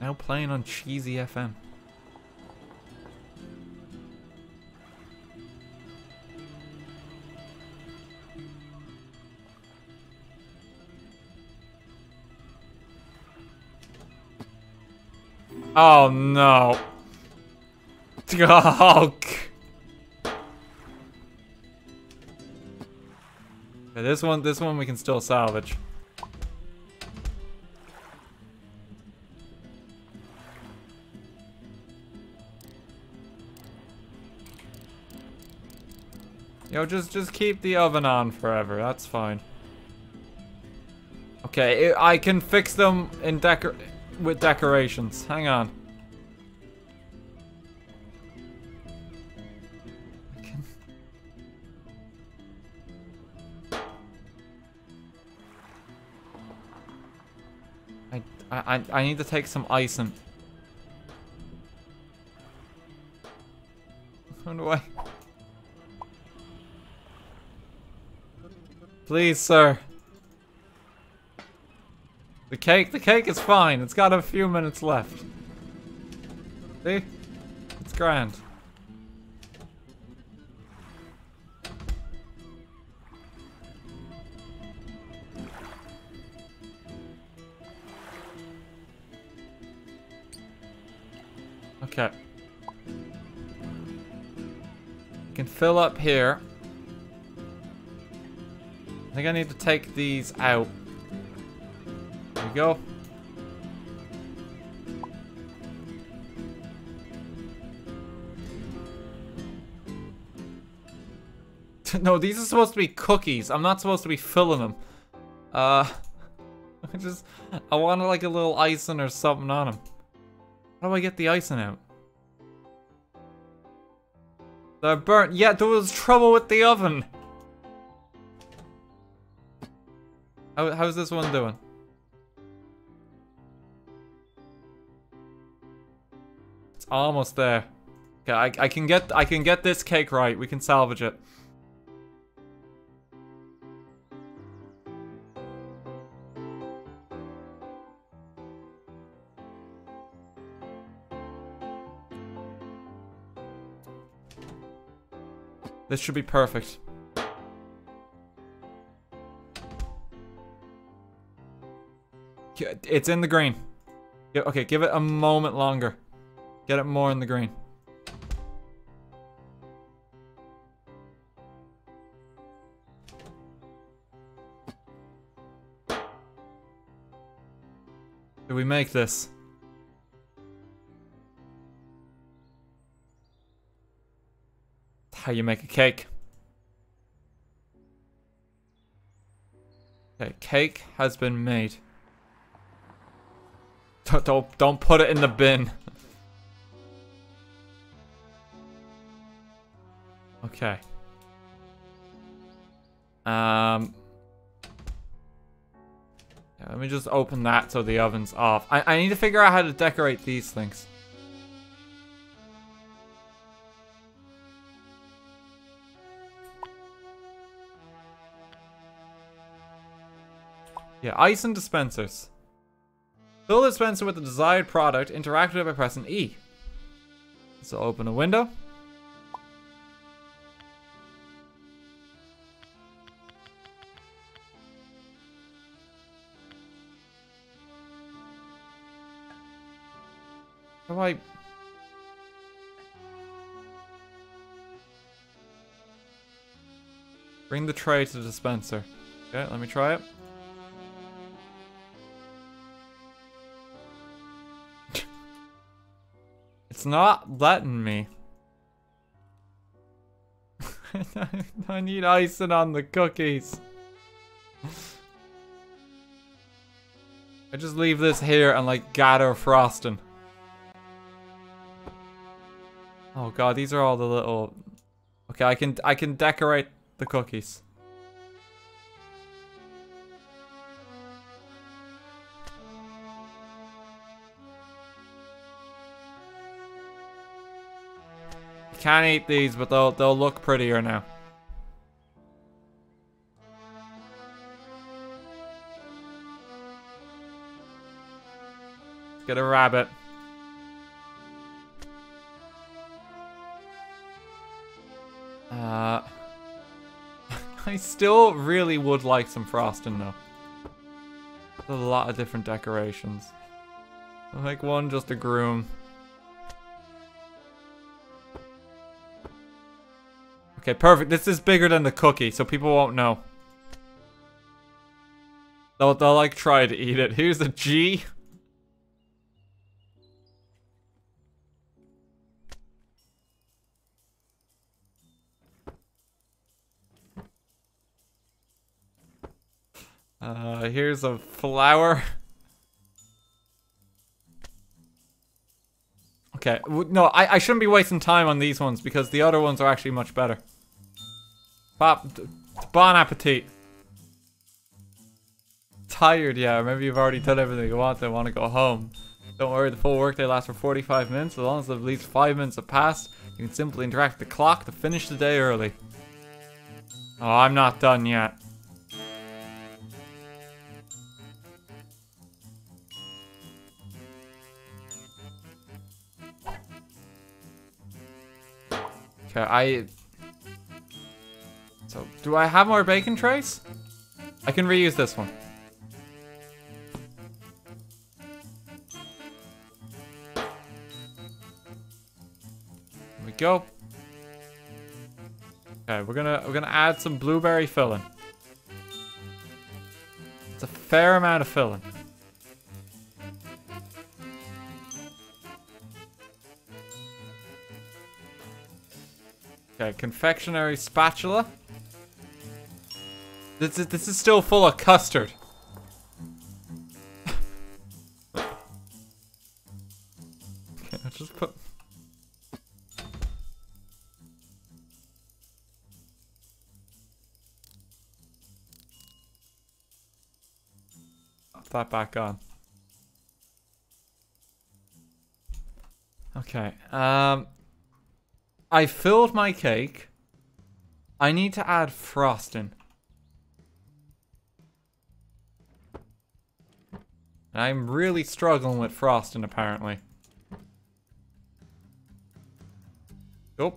Now playing on cheesy FM. Oh no. Oh. Okay, this one, this one we can still salvage. Yo, just just keep the oven on forever. That's fine. Okay, I can fix them in decor with decorations. Hang on. I, I, I need to take some ice and... How do I... Please, sir. The cake, the cake is fine. It's got a few minutes left. See? It's grand. Okay. You can fill up here. I think I need to take these out we go. no, these are supposed to be cookies. I'm not supposed to be filling them. Uh, I just, I wanted like a little icing or something on them. How do I get the icing out? They're burnt. Yeah, there was trouble with the oven. How, how's this one doing? Almost there. Okay, I, I can get I can get this cake right. We can salvage it. This should be perfect. It's in the green. Okay, give it a moment longer. Get it more in the green. Do we make this? how you make a cake. Okay, cake has been made. Don't, don't, don't put it in the bin. okay. Um... Yeah, let me just open that so the oven's off. I, I need to figure out how to decorate these things. Yeah, ice and dispensers. Fill the dispenser with the desired product, interact with it by pressing E. So open a window. I... Bring the tray to the dispenser. Okay, let me try it. It's not letting me. I need icing on the cookies. I just leave this here and like gather frosting. Oh god, these are all the little... Okay, I can I can decorate the cookies. You Can't eat these, but they'll they'll look prettier now. Get a rabbit. Uh, I still really would like some frosting though. There's a lot of different decorations. I'll make one just a groom. Okay, perfect. This is bigger than the cookie, so people won't know. They'll, they'll like try to eat it. Here's a G. Uh, here's a flower. Okay, no, I, I shouldn't be wasting time on these ones because the other ones are actually much better. bon appetit. Tired, yeah. Maybe you've already done everything you want and want to go home. Don't worry, the full workday lasts for 45 minutes. As long as at least 5 minutes have passed, you can simply interact the clock to finish the day early. Oh, I'm not done yet. Okay, I so, do I have more bacon trays? I can reuse this one. There we go. Okay, we're gonna we're gonna add some blueberry filling. It's a fair amount of filling. Okay, confectionery spatula. This is, this is still full of custard. okay, I'll just put... That back on. Okay, um... I filled my cake. I need to add frosting. I'm really struggling with frosting, apparently. Oh.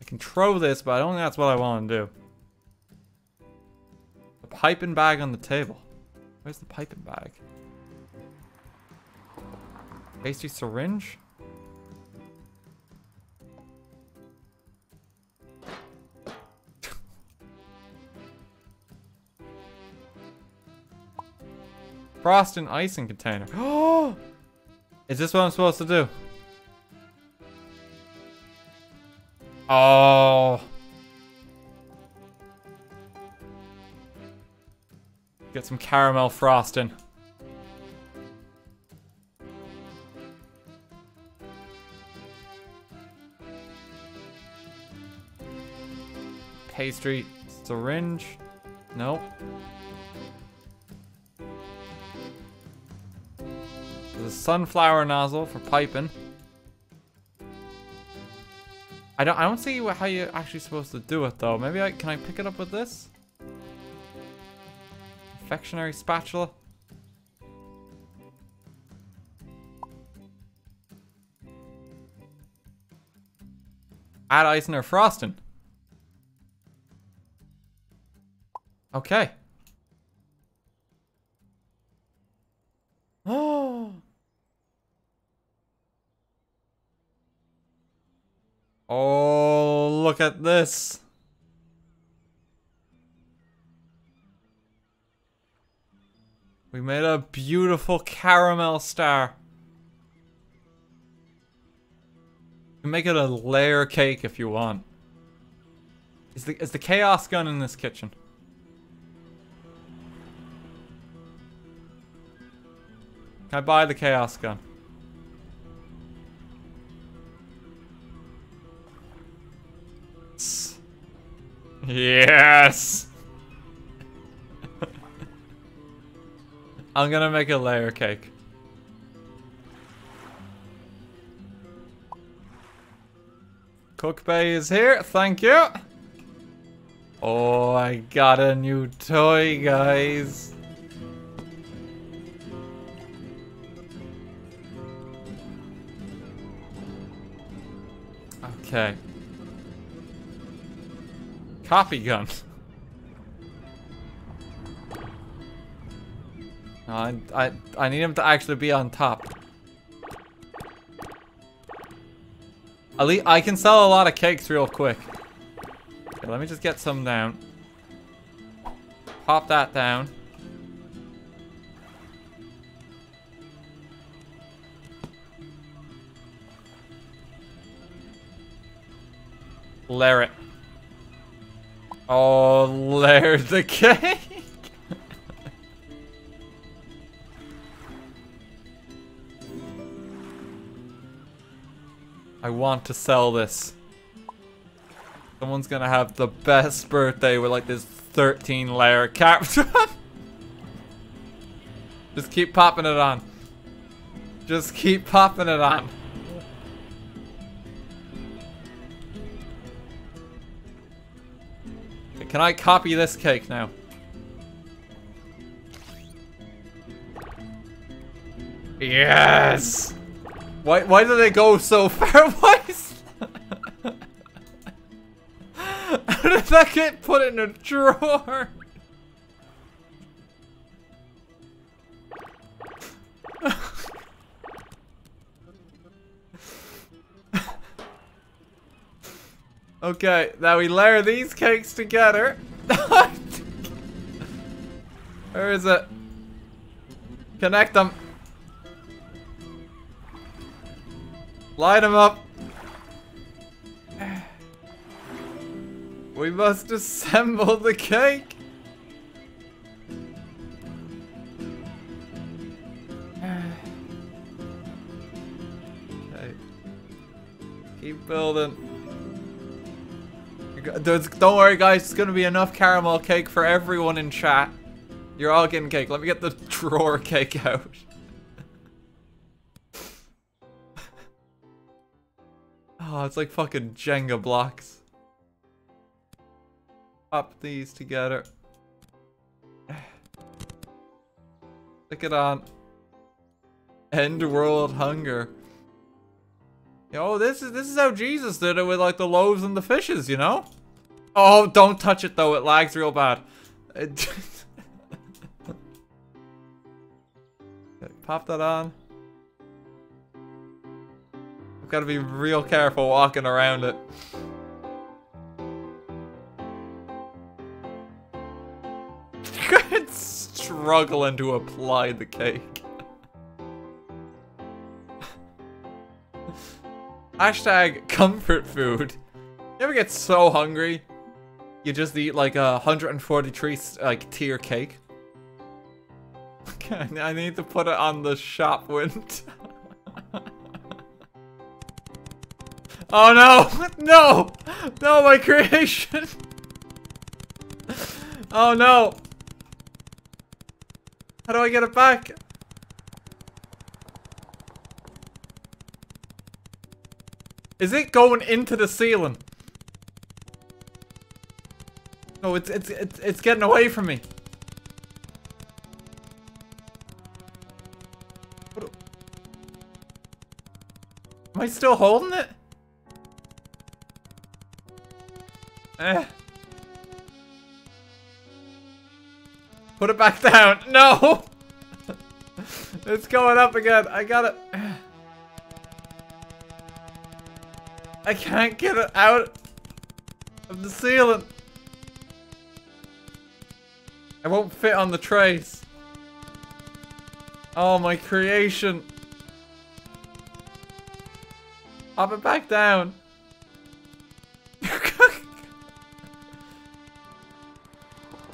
I can throw this, but I don't think that's what I want to do. The piping bag on the table. Where's the piping bag? Pastry syringe? Frost and icing container. Oh! Is this what I'm supposed to do? Oh. Get some caramel frosting. Pastry syringe. Nope. There's a sunflower nozzle for piping. I don't I don't see how you're actually supposed to do it though. Maybe I can I pick it up with this? Confectionery spatula. Add icing or frosting. Okay. Oh. Oh, look at this. We made a beautiful caramel star. You can make it a layer cake if you want. Is the, is the chaos gun in this kitchen? Can I buy the chaos gun? Yes! I'm gonna make a layer cake. CookBay is here, thank you! Oh, I got a new toy, guys. Okay. Copy gun. I, I, I need him to actually be on top. At least I can sell a lot of cakes real quick. Okay, let me just get some down. Pop that down. Layer it. Oh, layer the cake. I want to sell this. Someone's gonna have the best birthday with like this 13 layer cap. Just keep popping it on. Just keep popping it on. Can I copy this cake now? Yes! Why, why do they go so far? Why. How did that get put it in a drawer? Okay, now we layer these cakes together. Where is it? Connect them. Line them up. We must assemble the cake. Keep building. There's, don't worry guys, it's gonna be enough caramel cake for everyone in chat. You're all getting cake. Let me get the drawer cake out. oh, it's like fucking Jenga blocks. Pop these together. Stick it on. End world hunger. Yo, this is this is how Jesus did it with like the loaves and the fishes, you know? Oh, don't touch it though, it lags real bad. Pop that on. I've got to be real careful walking around it. struggling to apply the cake. Hashtag comfort food. You ever get so hungry, you just eat like a 143 like tier cake? Okay, I need to put it on the shop oh no! No! No, my creation! oh no! How do I get it back? Is it going into the ceiling? No, it's it's it's it's getting away from me. Am I still holding it? Eh. Put it back down. No! it's going up again. I got it. I can't get it out of the ceiling. I won't fit on the trays. Oh, my creation. Pop it back down.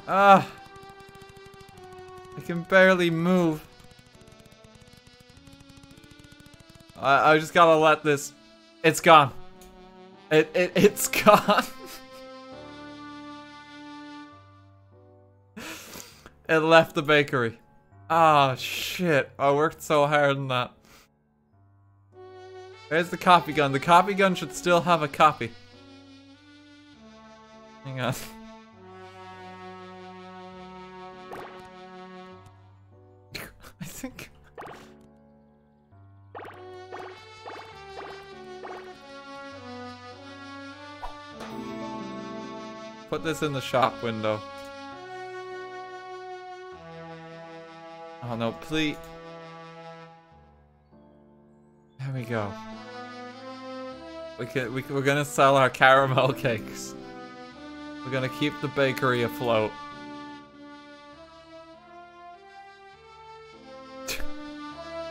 Ah. I can barely move. I, I just gotta let this... It's gone. It, it, it's gone. It left the bakery. Ah, oh, shit. I worked so hard on that. Where's the copy gun? The copy gun should still have a copy. Hang on. I think... Put this in the shop window. Oh no, please. There we go. We can, we we're gonna sell our caramel cakes. We're gonna keep the bakery afloat.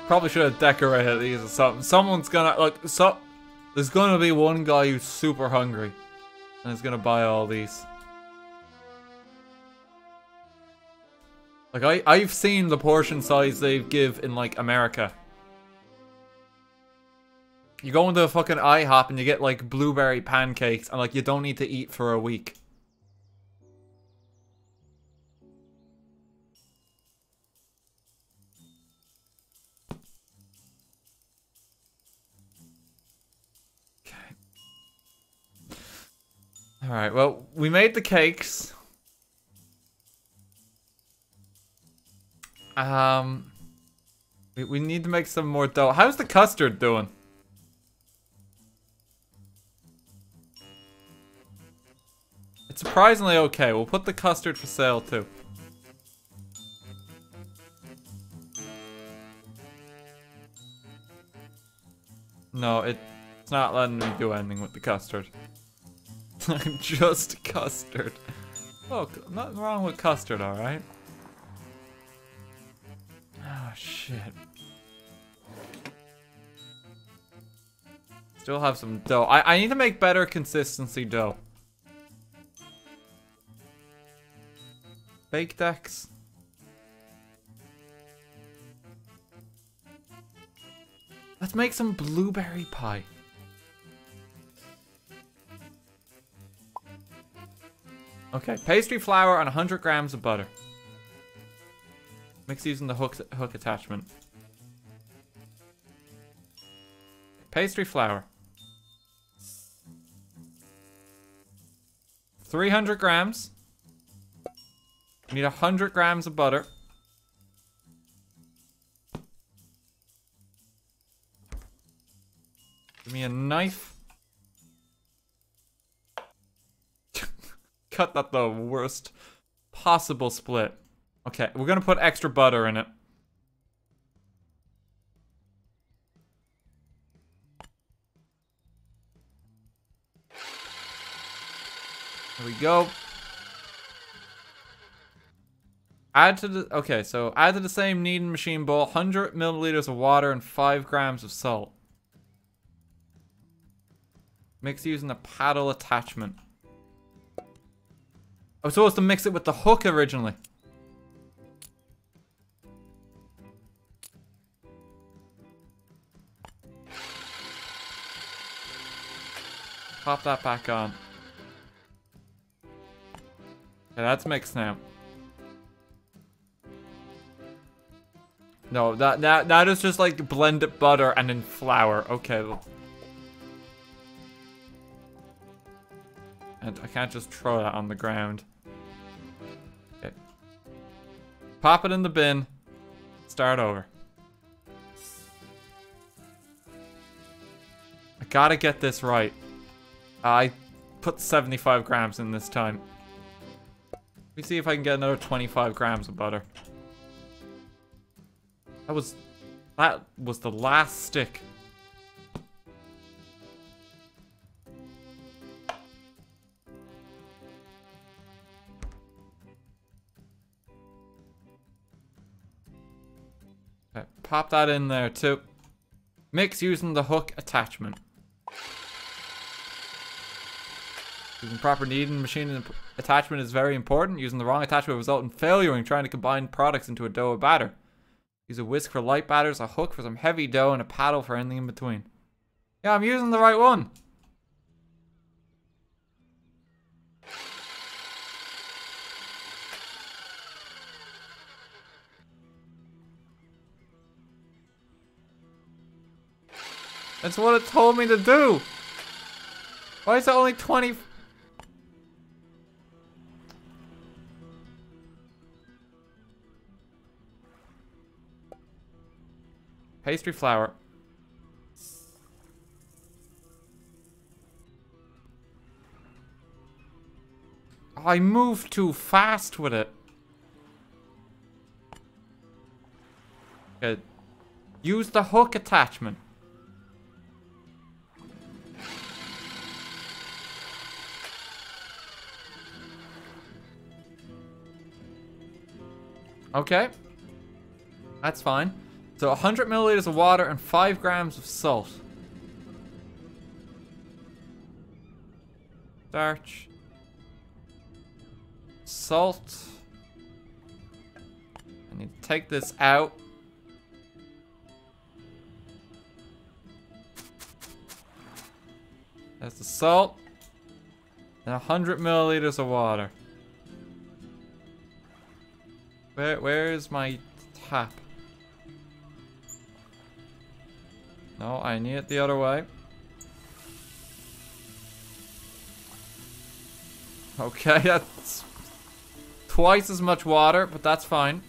Probably should have decorated these or something. Someone's gonna, like, so... There's gonna be one guy who's super hungry. And he's gonna buy all these. Like, I, I've seen the portion size they give in, like, America. You go into a fucking IHOP and you get, like, blueberry pancakes and, like, you don't need to eat for a week. Okay. Alright, well, we made the cakes. Um, we, we need to make some more dough. How's the custard doing? It's surprisingly okay. We'll put the custard for sale too. No, it, it's not letting me do anything with the custard. I'm just custard. Look, nothing wrong with custard, alright? Oh, shit. Still have some dough. I, I need to make better consistency dough. Bake decks. Let's make some blueberry pie. Okay, pastry flour and 100 grams of butter. Mix using the hook, hook attachment. Pastry flour. 300 grams. Need 100 grams of butter. Give me a knife. Cut that the worst possible split. Okay, we're gonna put extra butter in it. There we go. Add to the, okay, so add to the same kneading machine bowl 100 milliliters of water and 5 grams of salt. Mix using a paddle attachment. I was supposed to mix it with the hook originally. Pop that back on. Okay, that's mixed now. No, that that that is just like blended butter and then flour. Okay. And I can't just throw that on the ground. Okay. Pop it in the bin. Start over. I gotta get this right. I put 75 grams in this time. Let me see if I can get another 25 grams of butter. That was... That was the last stick. Okay, pop that in there too. Mix using the hook attachment. Using proper kneading machine attachment is very important. Using the wrong attachment will result in failure when trying to combine products into a dough or batter. Use a whisk for light batters, a hook for some heavy dough, and a paddle for anything in between. Yeah, I'm using the right one. That's what it told me to do. Why is it only 20... Pastry flour. I moved too fast with it. Okay. Use the hook attachment. Okay. That's fine. So 100 milliliters of water and 5 grams of salt. Starch. Salt. I need to take this out. That's the salt. And 100 milliliters of water. Where, where is my tap? No, I need it the other way. Okay, that's twice as much water, but that's fine.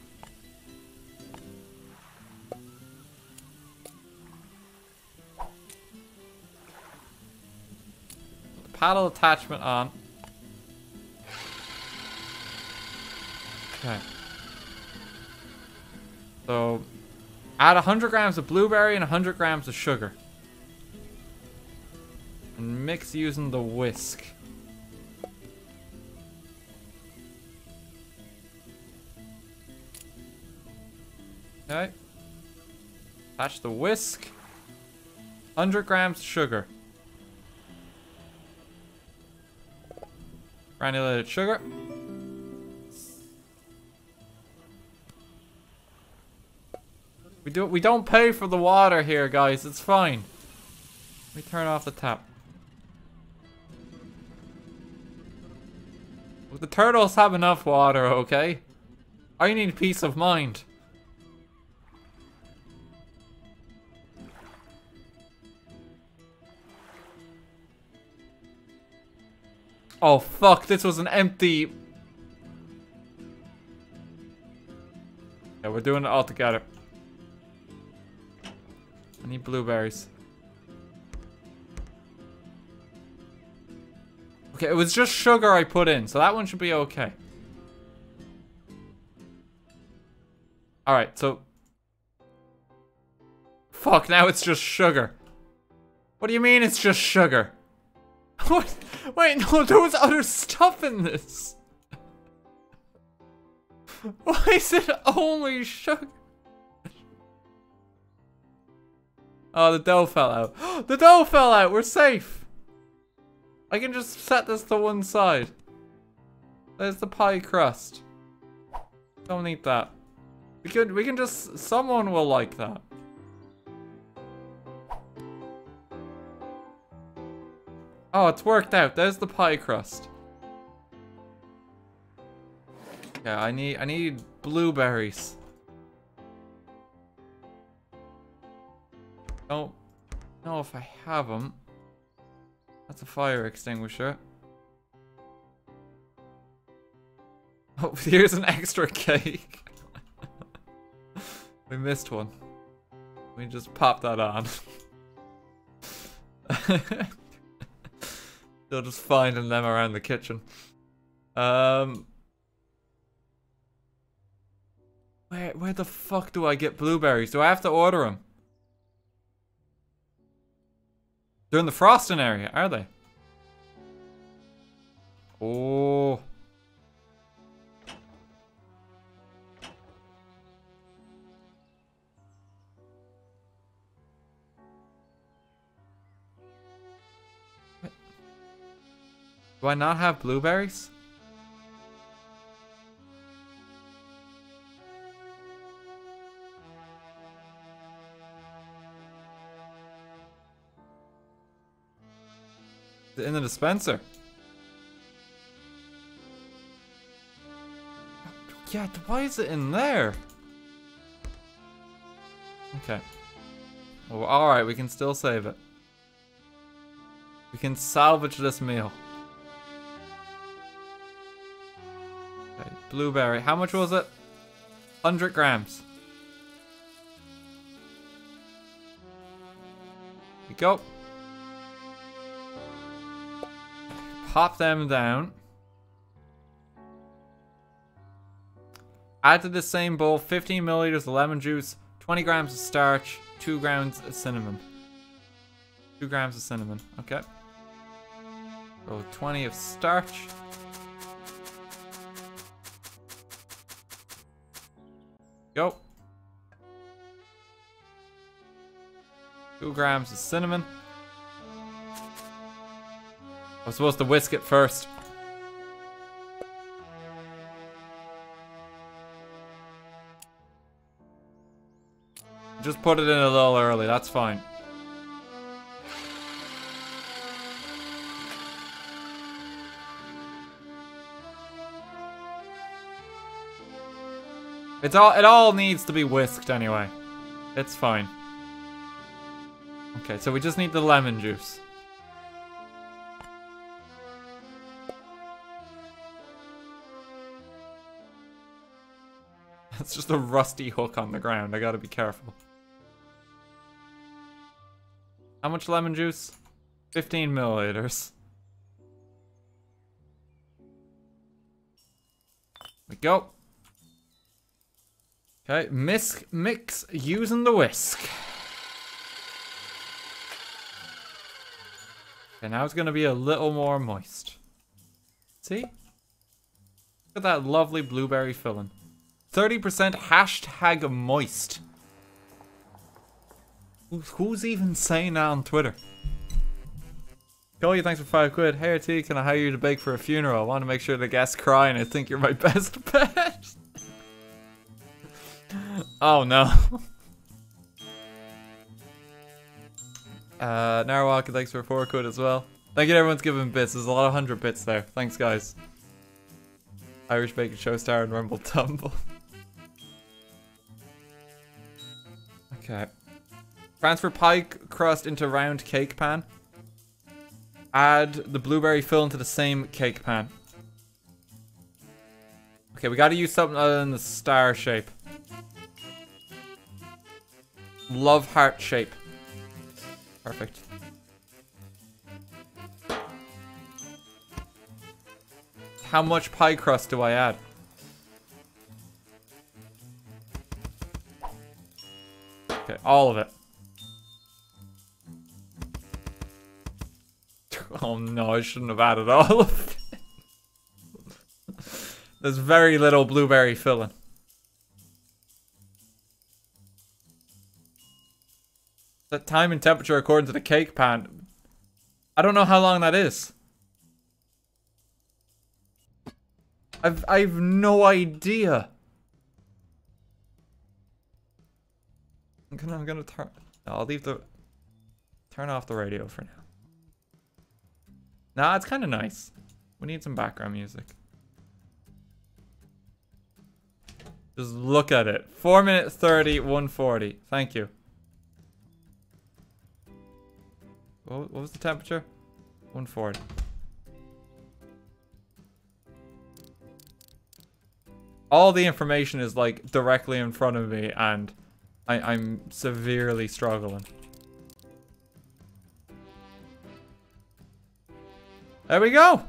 paddle attachment on. Okay. So, Add 100 grams of blueberry and 100 grams of sugar. And mix using the whisk. Okay. Attach the whisk. 100 grams sugar. Granulated sugar. Do we don't pay for the water here, guys. It's fine. Let me turn off the tap. Well, the turtles have enough water, okay? I need peace of mind. Oh fuck, this was an empty... Yeah, we're doing it all together. I need blueberries. Okay, it was just sugar I put in, so that one should be okay. Alright, so... Fuck, now it's just sugar. What do you mean it's just sugar? What? Wait, no, there was other stuff in this. Why is it only sugar? Oh, the dough fell out. the dough fell out. We're safe. I can just set this to one side. There's the pie crust. Don't eat that. We can we can just someone will like that. Oh, it's worked out. There's the pie crust. Yeah, I need I need blueberries. Don't know if I have them. That's a fire extinguisher. Oh, here's an extra cake. we missed one. We just pop that on. Still just finding them around the kitchen. Um, where where the fuck do I get blueberries? Do I have to order them? They're in the frosting area, are they? Oh. Do I not have blueberries? In the dispenser. Yeah, why is it in there? Okay. Well, alright, we can still save it. We can salvage this meal. Blueberry. How much was it? 100 grams. Here we go. Pop them down. Add to the same bowl 15 milliliters of lemon juice, 20 grams of starch, 2 grams of cinnamon. 2 grams of cinnamon, okay. So 20 of starch. Go. Two grams of cinnamon. I'm supposed to whisk it first. Just put it in a little early, that's fine. It's all it all needs to be whisked anyway. It's fine. Okay, so we just need the lemon juice. It's just a rusty hook on the ground. I gotta be careful. How much lemon juice? 15 milliliters. we go. Okay, mix, mix using the whisk. Okay, now it's to be a little more moist. See? Look at that lovely blueberry filling. 30% hashtag moist. Who's even saying that on Twitter? Cody, thanks for five quid. Hey, T, can I hire you to bake for a funeral? I want to make sure the guests cry and I think you're my best bet. Oh no. Uh, Narwhal, thanks for four quid as well. Thank you everyone's giving bits. There's a lot of hundred bits there. Thanks, guys. Irish Bacon Show Star and Rumble Tumble. okay. Transfer pie crust into round cake pan. Add the blueberry fill into the same cake pan. Okay, we gotta use something other than the star shape. Love heart shape. Perfect. How much pie crust do I add? Okay, all of it. Oh no, I shouldn't have added all of it. There's very little blueberry filling. The time and temperature according to the cake pan. I don't know how long that is. I've I've no idea. I'm gonna I'm gonna turn I'll leave the turn off the radio for now. Nah, it's kinda nice. We need some background music. Just look at it. 4 minutes 30, 140. Thank you. What was the temperature? 140. all the information is like directly in front of me and I, I'm severely struggling. There we go.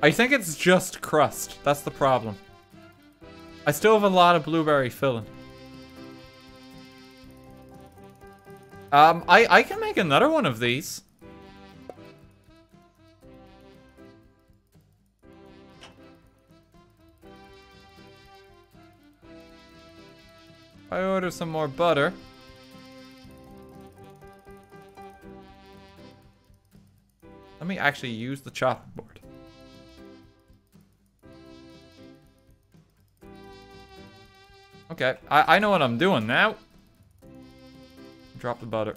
I think it's just crust. That's the problem. I still have a lot of blueberry filling. Um, I, I can make another one of these. I order some more butter. Let me actually use the chopping board. Okay, I, I know what I'm doing now. Drop the butter.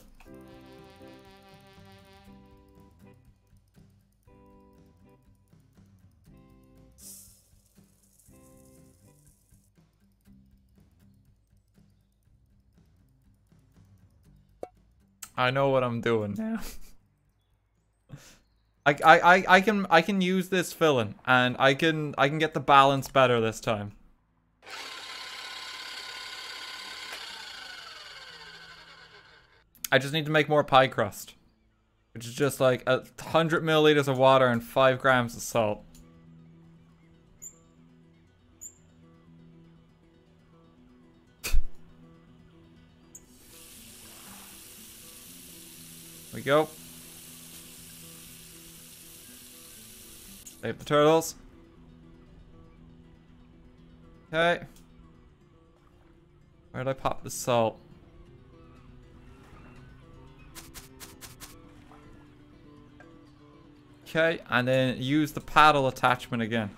I know what I'm doing now. I, I, I can I can use this filling and I can I can get the balance better this time. I just need to make more pie crust. Which is just like a hundred milliliters of water and five grams of salt. We go. Save the turtles. Okay. Where did I pop the salt? Okay, and then use the paddle attachment again.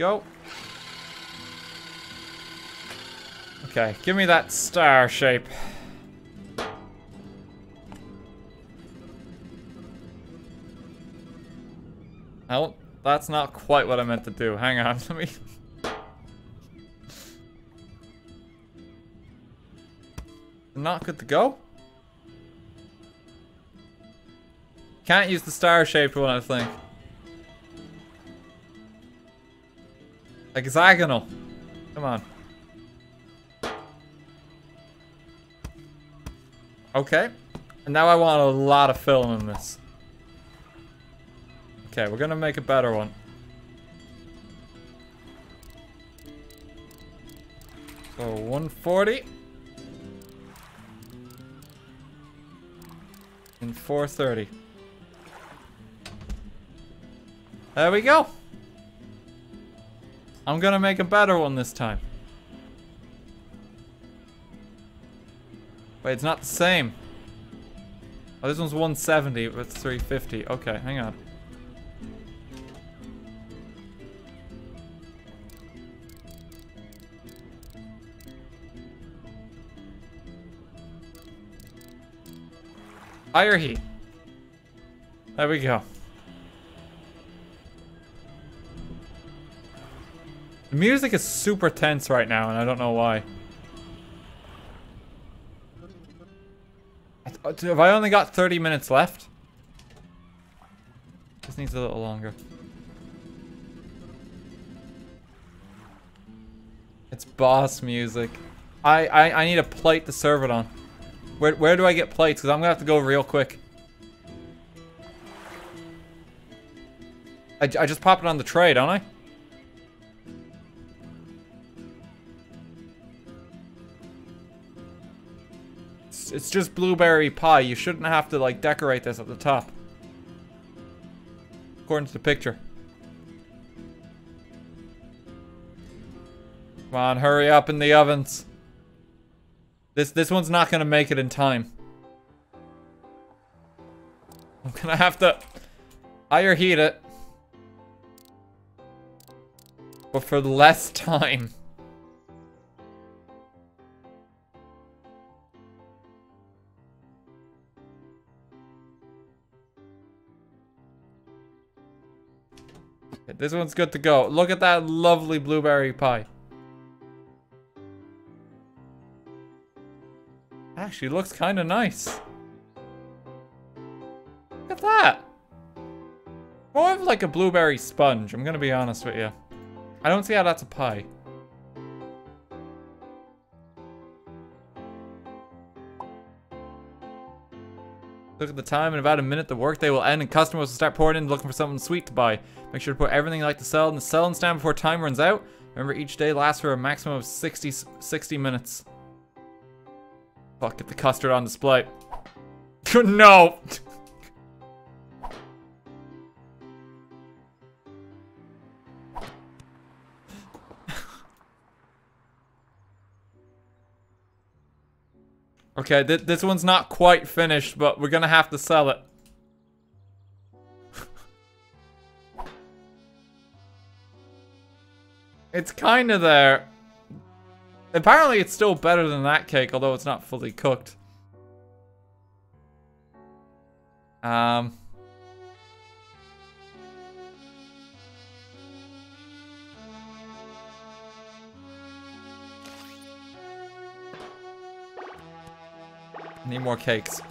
Go. Okay, give me that star shape. Oh, that's not quite what I meant to do. Hang on, let me... not good to go? Can't use the star shape one, I think. Hexagonal. Come on. Okay. And now I want a lot of film in this. Okay, we're gonna make a better one. So 140. And 430. There we go. I'm gonna make a better one this time. Wait, it's not the same. Oh, this one's 170, but it's 350. Okay, hang on. Higher heat. There we go. The music is super tense right now, and I don't know why. Have uh, I only got 30 minutes left? This needs a little longer. It's boss music. I, I, I need a plate to serve it on. Where, where do I get plates? Because I'm going to have to go real quick. I, I just pop it on the tray, don't I? It's, just blueberry pie. You shouldn't have to, like, decorate this at the top. According to the picture. Come on, hurry up in the ovens. This this one's not gonna make it in time. I'm gonna have to higher heat it. But for less time. This one's good to go. Look at that lovely blueberry pie. Actually looks kind of nice. Look at that. More of like a blueberry sponge, I'm gonna be honest with you. I don't see how that's a pie. Look at the time, in about a minute the work workday will end and customers will start pouring in looking for something sweet to buy. Make sure to put everything you like to sell in the selling stand before time runs out. Remember each day lasts for a maximum of 60, 60 minutes. Fuck, get the custard on display. no! Okay, th this one's not quite finished, but we're gonna have to sell it. it's kinda there. Apparently it's still better than that cake, although it's not fully cooked. Um... Need more cakes.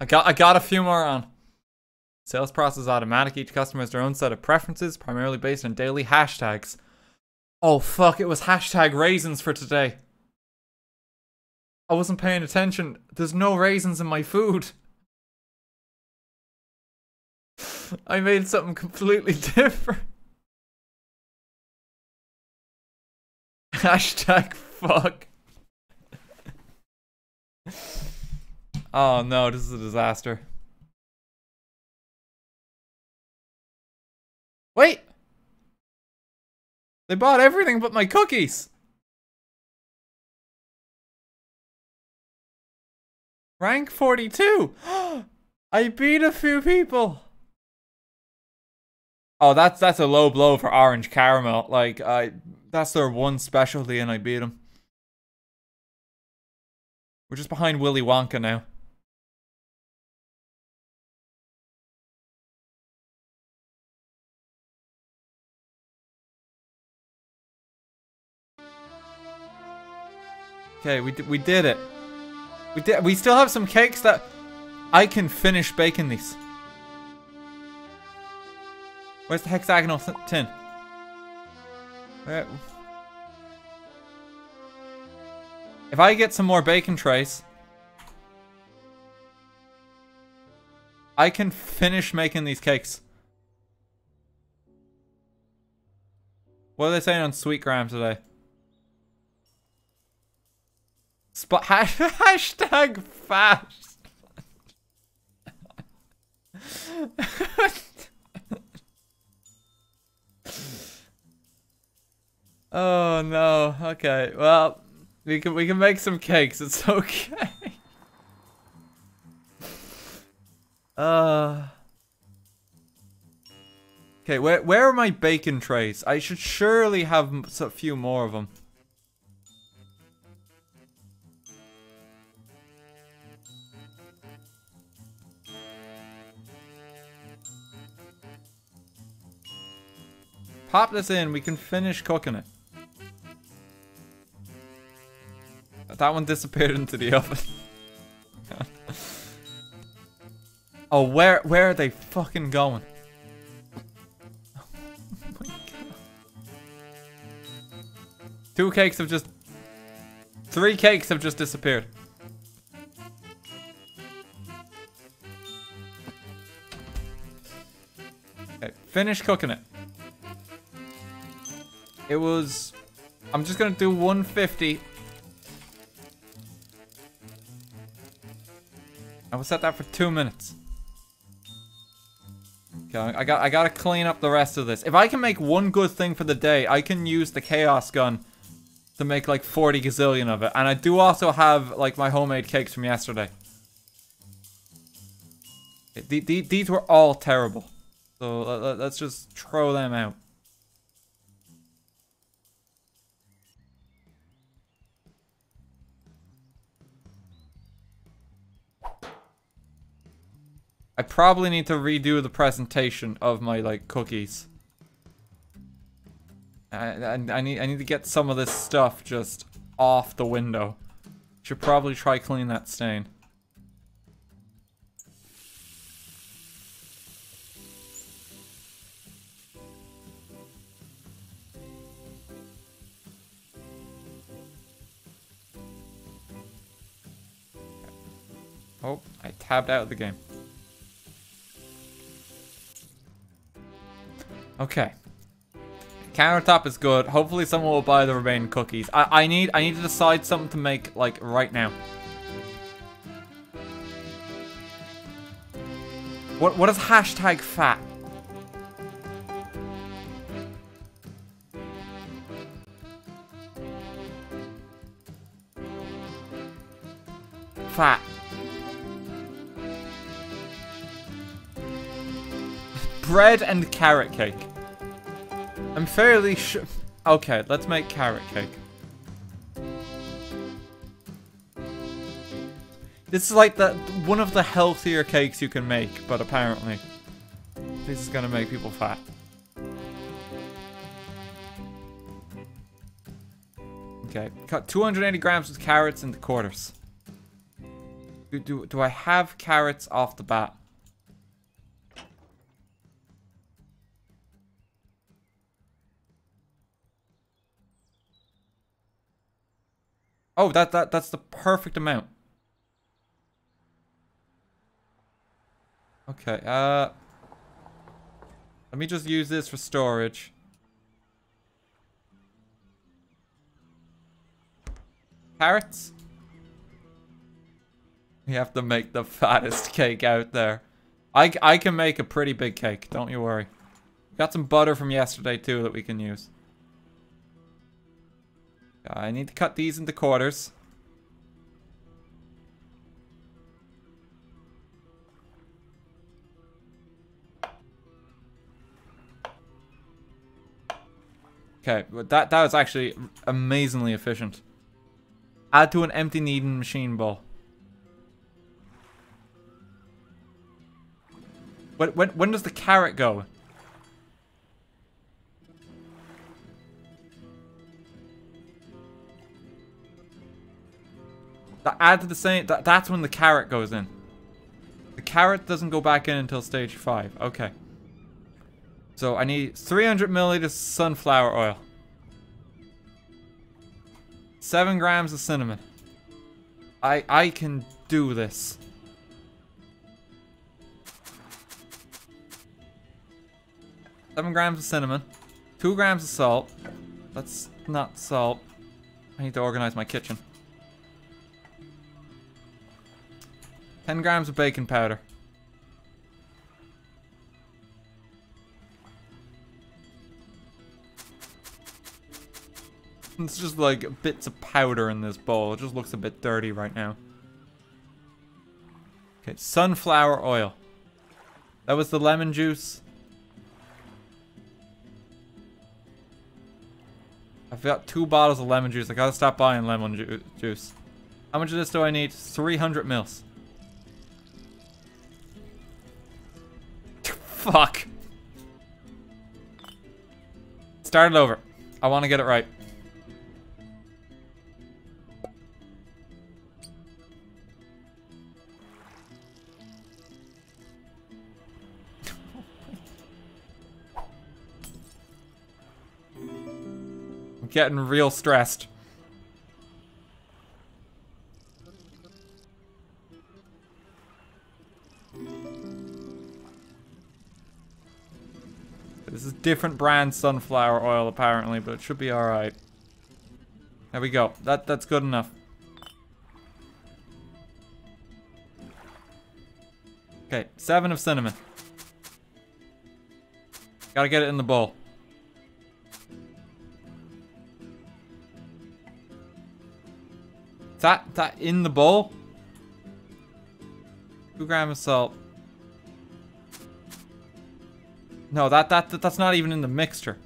I got I got a few more on. Sales process automatic. Each customer has their own set of preferences, primarily based on daily hashtags. Oh fuck, it was hashtag raisins for today. I wasn't paying attention. There's no raisins in my food. I made something completely different. Hashtag fuck. Oh no, this is a disaster. Wait! They bought everything but my cookies! Rank 42! I beat a few people! Oh, that's that's a low blow for Orange Caramel. Like, I that's their one specialty and I beat them. We're just behind Willy Wonka now. Okay, we, we did it. We did. We still have some cakes that I can finish baking these. Where's the hexagonal tin? Where? If I get some more bacon trays, I can finish making these cakes. What are they saying on Sweetgram today? Spot hashtag fast. oh no. Okay. Well, we can we can make some cakes. It's okay. Uh Okay, where, where are my bacon trays? I should surely have a few more of them. Pop this in, we can finish cooking it. That one disappeared into the oven. oh, where where are they fucking going? Oh my god. Two cakes have just... Three cakes have just disappeared. Okay, finish cooking it. It was... I'm just gonna do 150. I will set that for two minutes. Okay, I got I gotta clean up the rest of this. If I can make one good thing for the day, I can use the chaos gun to make like 40 gazillion of it. And I do also have like my homemade cakes from yesterday. These were all terrible. So let's just throw them out. I probably need to redo the presentation of my, like, cookies. I, I, I, need, I need to get some of this stuff just off the window. Should probably try clean that stain. Oh, I tabbed out of the game. Okay. Countertop is good. Hopefully someone will buy the remaining cookies. I, I need I need to decide something to make like right now. What what is hashtag fat? Fat. Bread and carrot cake. I'm fairly sure... Okay, let's make carrot cake. This is like the one of the healthier cakes you can make, but apparently this is gonna make people fat. Okay, cut 280 grams of carrots into quarters. Do, do, do I have carrots off the bat? Oh, that, that that's the perfect amount. Okay, uh... Let me just use this for storage. Carrots? We have to make the fattest cake out there. I, I can make a pretty big cake, don't you worry. Got some butter from yesterday too that we can use. I need to cut these into quarters. Okay, that that was actually amazingly efficient. Add to an empty kneading machine bowl. When, when, when does the carrot go? That add the same. That, that's when the carrot goes in. The carrot doesn't go back in until stage 5. Okay. So I need 300 milliliters sunflower oil. 7 grams of cinnamon. I I can do this. Seven grams of cinnamon. Two grams of salt. That's not salt. I need to organize my kitchen. 10 grams of baking powder. It's just like bits of powder in this bowl. It just looks a bit dirty right now. Okay, sunflower oil. That was the lemon juice. I've got two bottles of lemon juice. I gotta stop buying lemon ju juice. How much of this do I need? 300 mils. Fuck. Start it over. I want to get it right. I'm getting real stressed. This is different brand sunflower oil apparently, but it should be alright. There we go. That That's good enough. Okay, seven of cinnamon. Gotta get it in the bowl. Is that, that in the bowl? Two grams of salt. No, that, that, that that's not even in the mixture.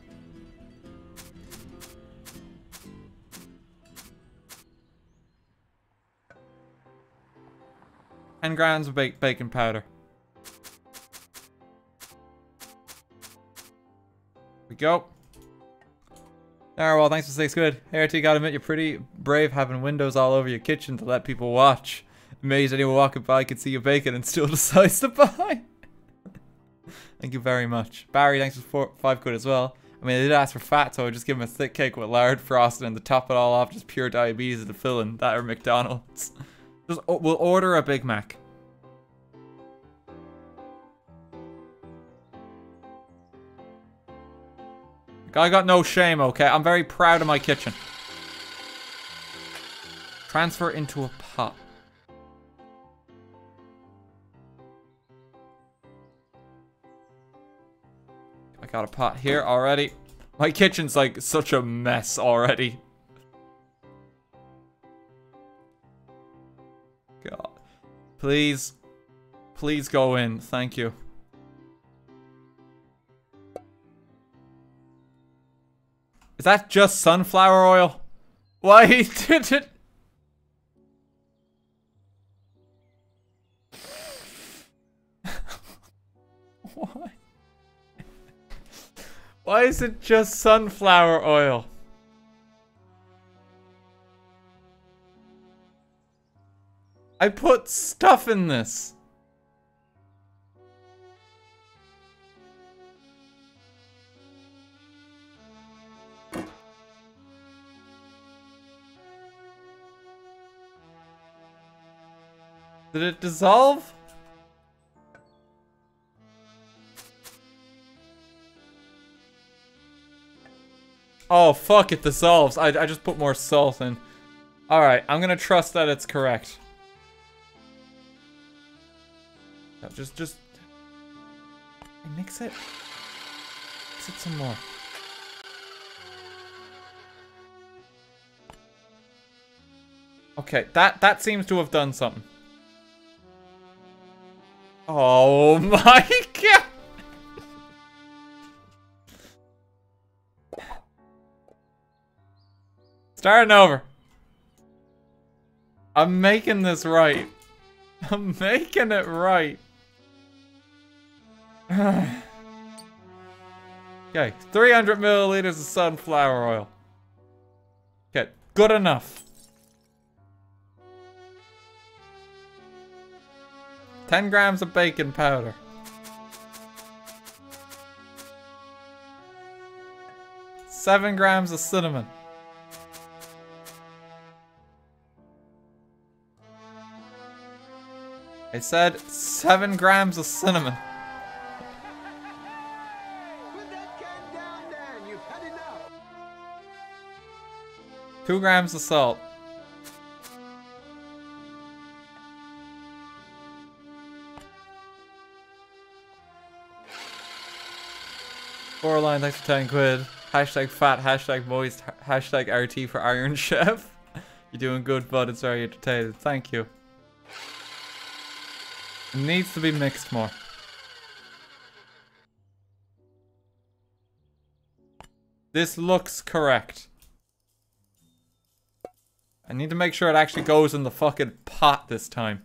Ten grams of ba baking powder. we go. There, well, thanks for six good. RT, gotta admit, you're pretty brave having windows all over your kitchen to let people watch. Amazed anyone walking by could see you baking and still decides to buy. Thank you very much. Barry, thanks for four, five quid as well. I mean, they did ask for fat, so I just give him a thick cake with lard frosting and to top it all off, just pure diabetes at the filling. That or McDonald's. Just, we'll order a Big Mac. I got no shame, okay? I'm very proud of my kitchen. Transfer into a got a pot here already. My kitchen's like such a mess already. God. Please. Please go in. Thank you. Is that just sunflower oil? Why did it? Why is it just sunflower oil? I put stuff in this. Did it dissolve? Oh, fuck, it dissolves. I, I just put more salt in. Alright, I'm gonna trust that it's correct. just, just... Mix it. Mix it some more. Okay, that, that seems to have done something. Oh my god! Starting over. I'm making this right. I'm making it right. okay, 300 milliliters of sunflower oil. Okay, good enough. 10 grams of baking powder. Seven grams of cinnamon. I said seven grams of cinnamon. Two grams of salt. Coraline, thanks for 10 quid. Hashtag fat, hashtag moist, hashtag RT for Iron Chef. You're doing good, bud. It's very entertaining. Thank you. Needs to be mixed more. This looks correct. I need to make sure it actually goes in the fucking pot this time.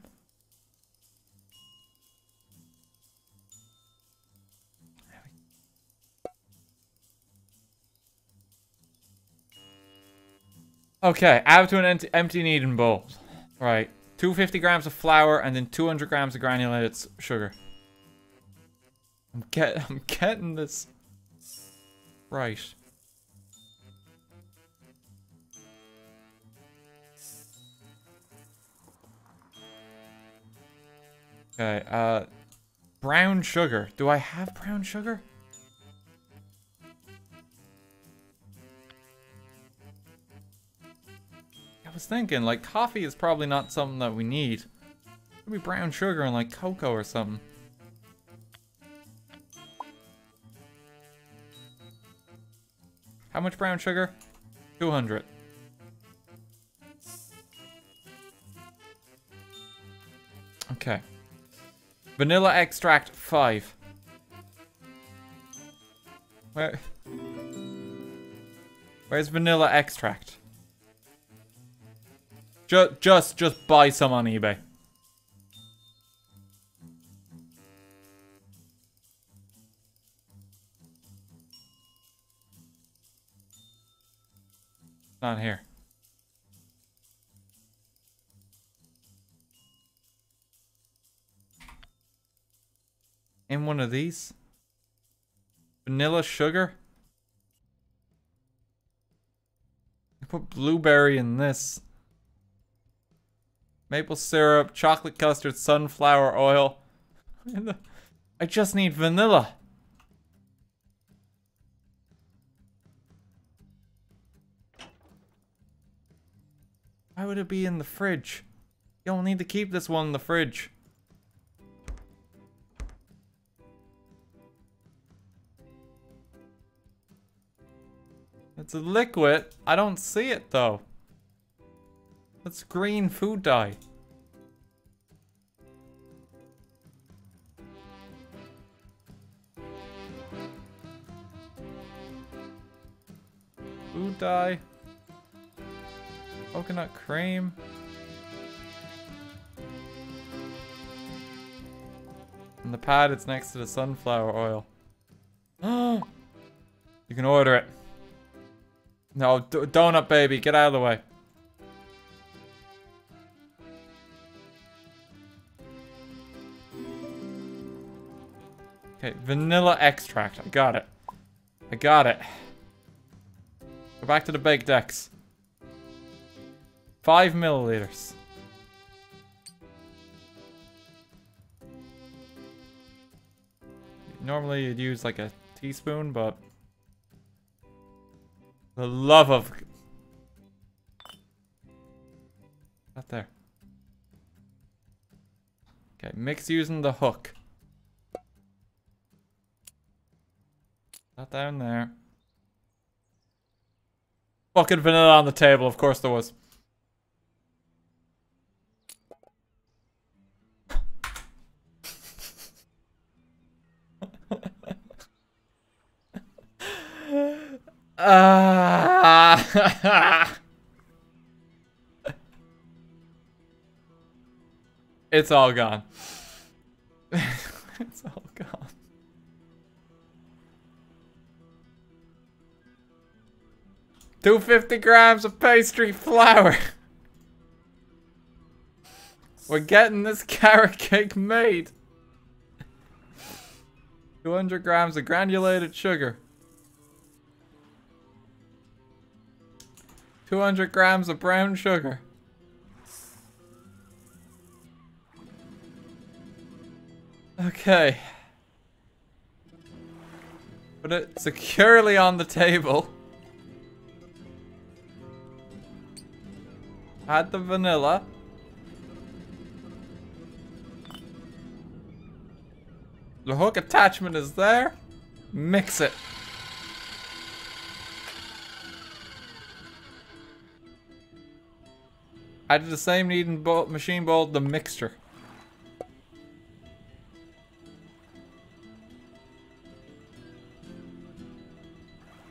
Okay, add to an empty, empty kneading bowl. Right, 250 grams of flour and then 200 grams of granulated sugar. I'm get, I'm getting this right. Okay, uh, brown sugar. Do I have brown sugar? I was thinking, like, coffee is probably not something that we need. Maybe brown sugar and, like, cocoa or something. How much brown sugar? 200. Okay. Vanilla extract 5. Where... Where's vanilla extract? Just, just, just buy some on eBay. Not here. In one of these? Vanilla sugar? I put blueberry in this. Maple syrup, chocolate custard, sunflower oil. I just need vanilla. Why would it be in the fridge? You don't need to keep this one in the fridge. It's a liquid. I don't see it though. That's green food dye. Food dye. Coconut cream. On the pad, it's next to the sunflower oil. you can order it. No, donut baby, get out of the way. Okay, vanilla extract. I got it. I got it. Go back to the bake decks. Five milliliters. Normally you'd use like a teaspoon, but the love of... Not there. Okay, mix using the hook. Not down there. Fucking vanilla on the table, of course there was. Uh, it's all gone. it's all gone. Two fifty grams of pastry flour. We're getting this carrot cake made. 200 grams of granulated sugar. 200 grams of brown sugar. Okay. Put it securely on the table. Add the vanilla. The hook attachment is there. Mix it. I did the same kneading bowl, machine bowl, the mixture.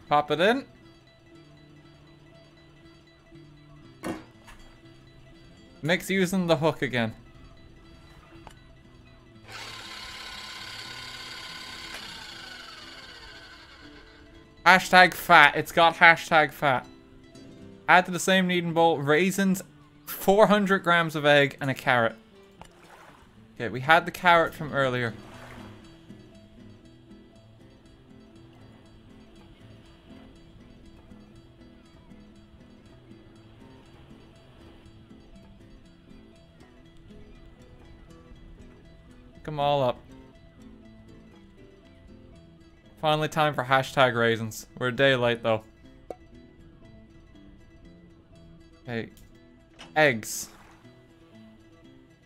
Pop it in. Mix using the hook again. Hashtag fat. It's got hashtag fat. Add to the same kneading bowl raisins, 400 grams of egg, and a carrot. Okay, we had the carrot from earlier. Them all up. Finally time for hashtag raisins. We're a day late though. Okay. Eggs.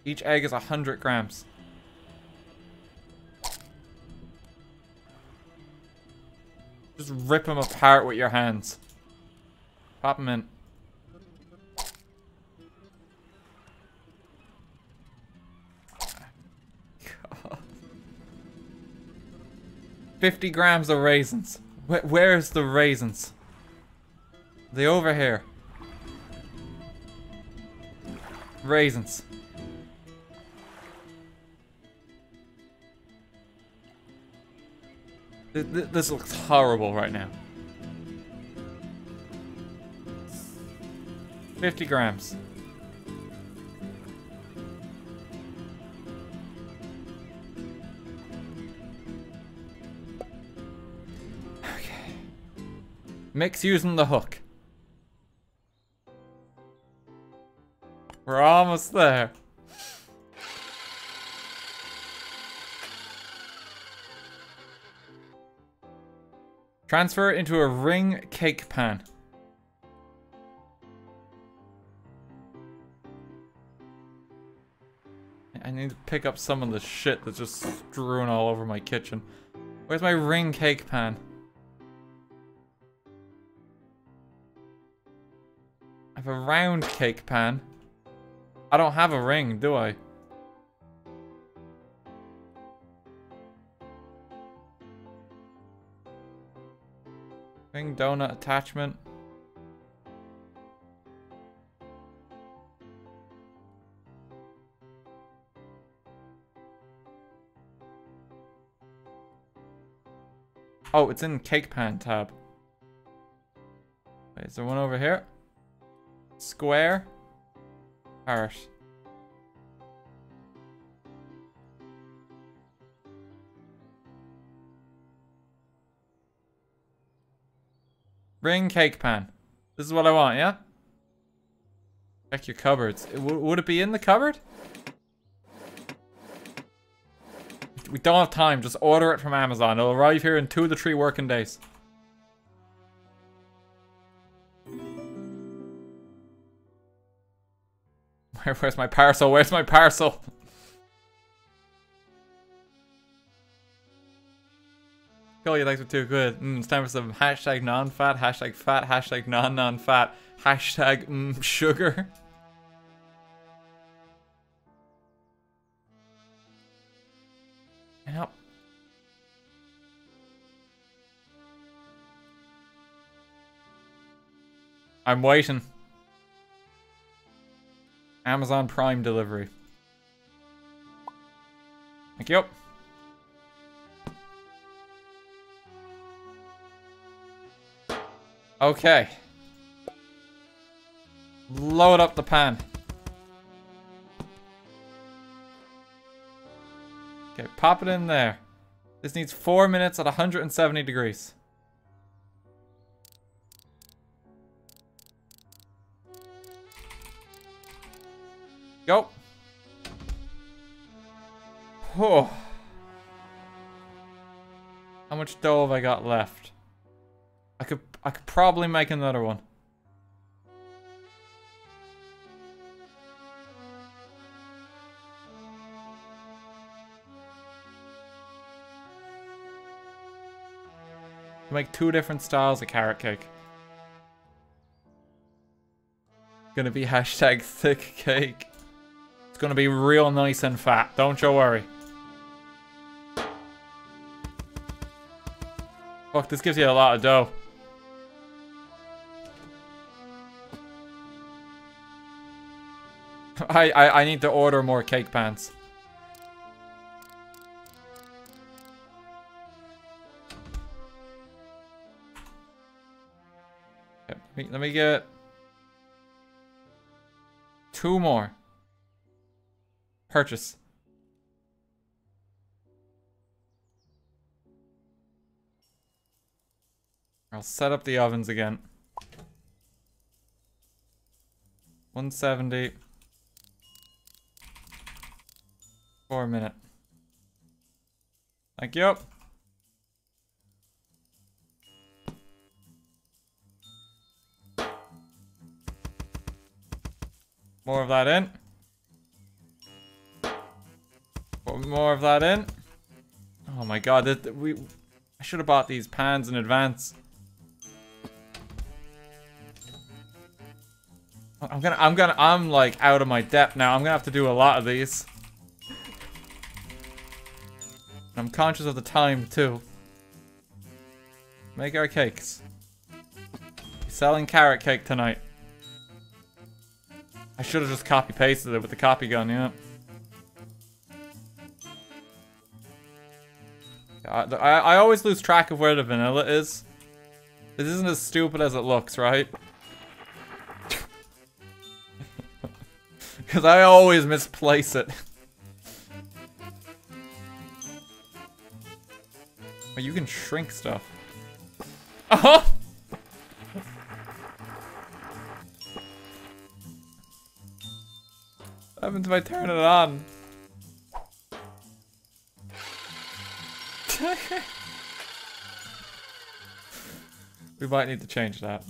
Each egg is 100 grams. Just rip them apart with your hands. Pop them in. 50 grams of raisins. Wh where's the raisins? They over here. Raisins. Th th this looks horrible right now. 50 grams. Mix using the hook. We're almost there. Transfer it into a ring cake pan. I need to pick up some of the shit that's just strewn all over my kitchen. Where's my ring cake pan? Have a round cake pan. I don't have a ring, do I? Ring donut attachment. Oh, it's in cake pan tab. Wait, is there one over here? Square. Heart. Ring cake pan. This is what I want, yeah? Check your cupboards. would it be in the cupboard? We don't have time. Just order it from Amazon. It'll arrive here in two to three working days. Where, where's my parcel? Where's my parcel? Cool, you liked it too. Good. Mm, it's time for some hashtag non-fat, hashtag fat, hashtag non-non-fat, hashtag mm, sugar. Yep. I'm waiting. Amazon Prime delivery. Thank you. Okay. Load up the pan. Okay, pop it in there. This needs four minutes at 170 degrees. Go. Oh. How much dough have I got left? I could I could probably make another one. Make two different styles of carrot cake. Gonna be hashtag thick cake. It's gonna be real nice and fat. Don't you worry. Fuck, this gives you a lot of dough. I, I, I need to order more cake pans. Let, me, let me get two more. Purchase. I'll set up the ovens again. 170. For a minute. Thank you. More of that in. Put more of that in. Oh my god, we I should have bought these pans in advance. I'm gonna I'm gonna I'm like out of my depth now. I'm gonna have to do a lot of these. I'm conscious of the time too. Make our cakes. Selling carrot cake tonight. I should have just copy pasted it with the copy gun, yeah. I, I, always lose track of where the vanilla is. This isn't as stupid as it looks, right? Because I always misplace it. Oh, you can shrink stuff. Uh -huh. What happens if I turn it on? we might need to change that.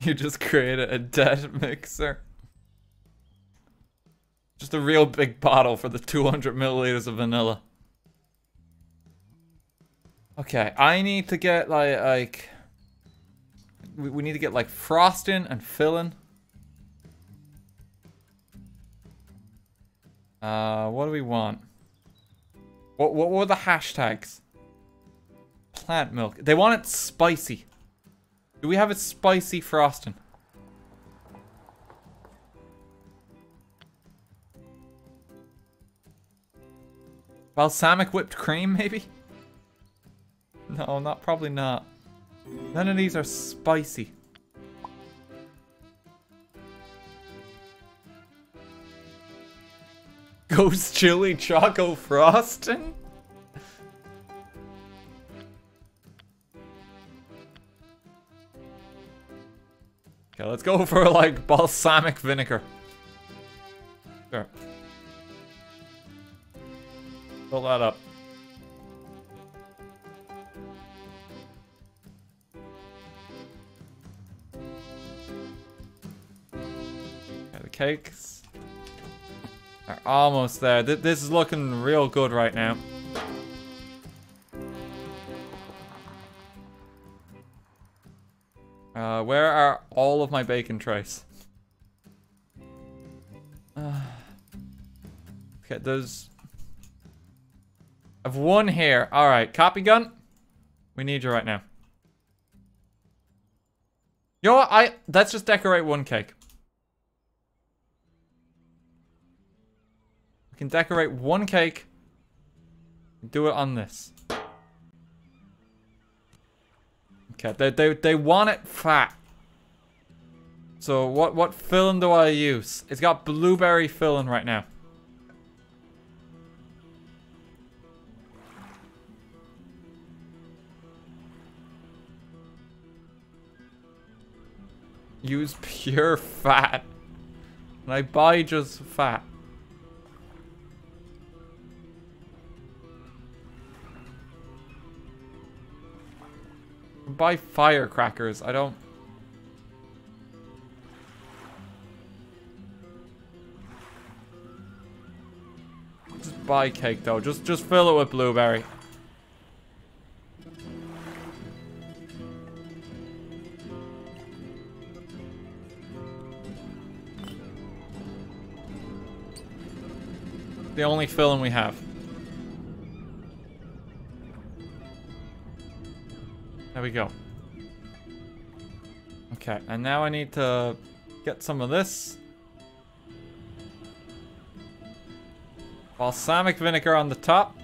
You just created a dead mixer. Just a real big bottle for the 200 milliliters of vanilla. Okay, I need to get like, like we, need to get like frosting and filling. Uh, what do we want? What, what were the hashtags? Plant milk. They want it spicy. Do we have a spicy frosting? Balsamic whipped cream, maybe? No, not probably not. None of these are spicy. Ghost chili choco frosting? Okay, let's go for like balsamic vinegar. Sure. Fill that up. Cakes are almost there. Th this is looking real good right now. Uh, where are all of my bacon trays? Uh, okay, there's... I've one here. Alright, copy gun. We need you right now. You know what? I, let's just decorate one cake. We can decorate one cake. Do it on this. Okay, they, they, they want it fat. So what, what filling do I use? It's got blueberry filling right now. Use pure fat. And I buy just fat. Buy firecrackers. I don't... Just buy cake though. Just just fill it with blueberry. The only filling we have. We go. Okay, and now I need to get some of this. Balsamic vinegar on the top.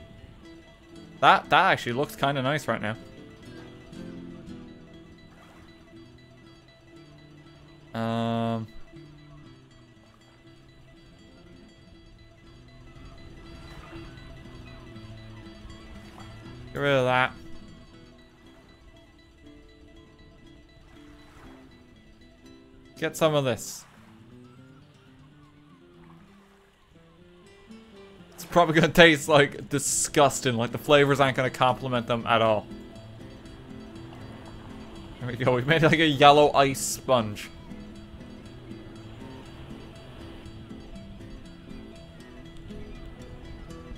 That that actually looks kind of nice right now. Um. Get rid of that. Get some of this. It's probably gonna taste like disgusting, like the flavors aren't gonna complement them at all. There we go, we made like a yellow ice sponge.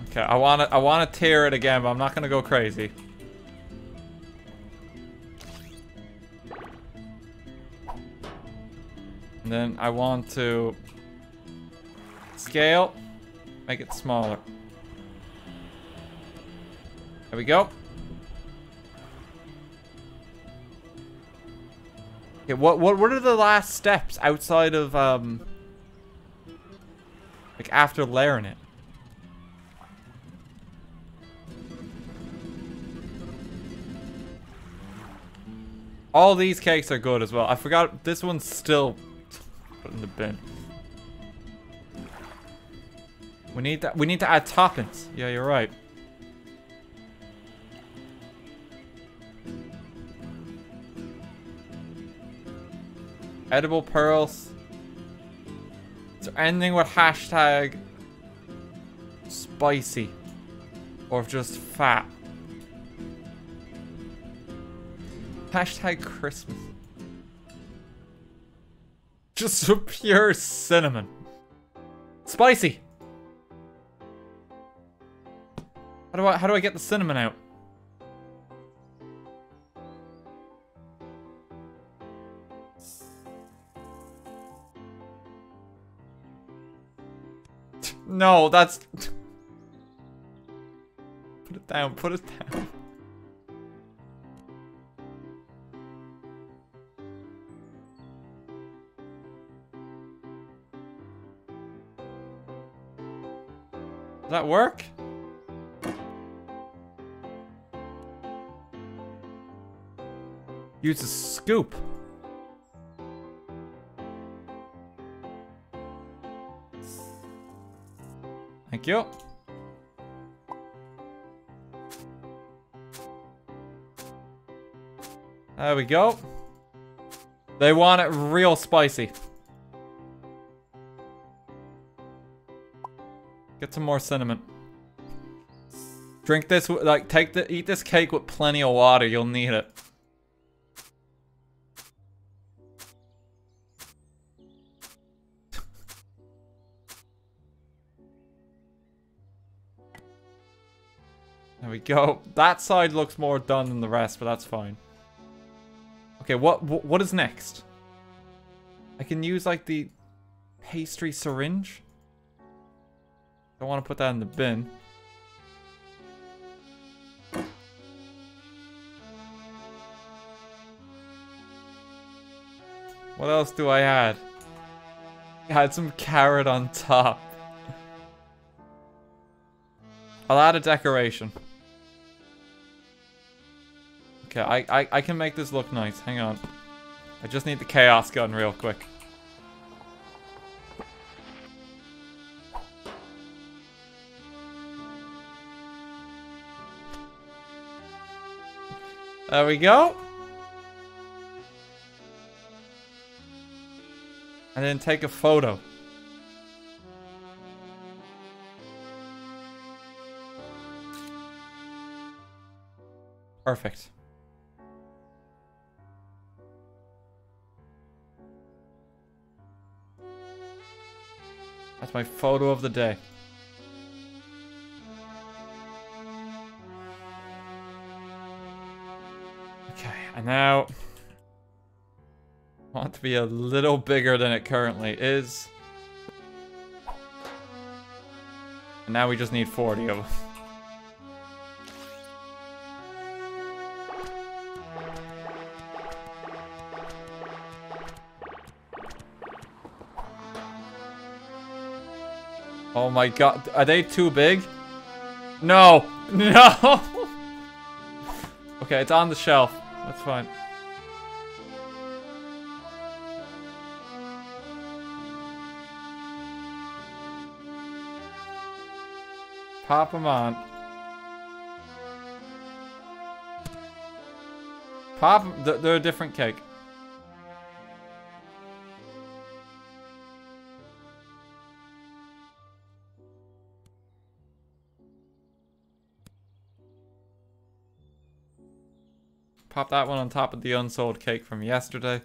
Okay, I wanna I wanna tear it again, but I'm not gonna go crazy. And then I want to scale, make it smaller. There we go. Okay, what what what are the last steps outside of um like after layering it? All these cakes are good as well. I forgot this one's still put in the bin. We need that. We need to add toppings. Yeah, you're right. Edible pearls. So anything with hashtag spicy or just fat? Hashtag Christmas. Just pure cinnamon. Spicy. How do I how do I get the cinnamon out? No, that's Put it down, put it down. That work? Use a scoop. Thank you. There we go. They want it real spicy. Get some more cinnamon. Drink this, like, take the, eat this cake with plenty of water. You'll need it. There we go. That side looks more done than the rest, but that's fine. Okay, what what, what is next? I can use, like, the pastry syringe? I want to put that in the bin. What else do I add? I had some carrot on top. I'll add a decoration. Okay, I, I, I can make this look nice. Hang on. I just need the chaos gun real quick. There we go. And then take a photo. Perfect. That's my photo of the day. Now, I want to be a little bigger than it currently is. And now we just need 40 of them. Oh my god, are they too big? No! No! okay, it's on the shelf. That's fine. Pop them on. Pop, they're a different cake. Pop that one on top of the unsold cake from yesterday.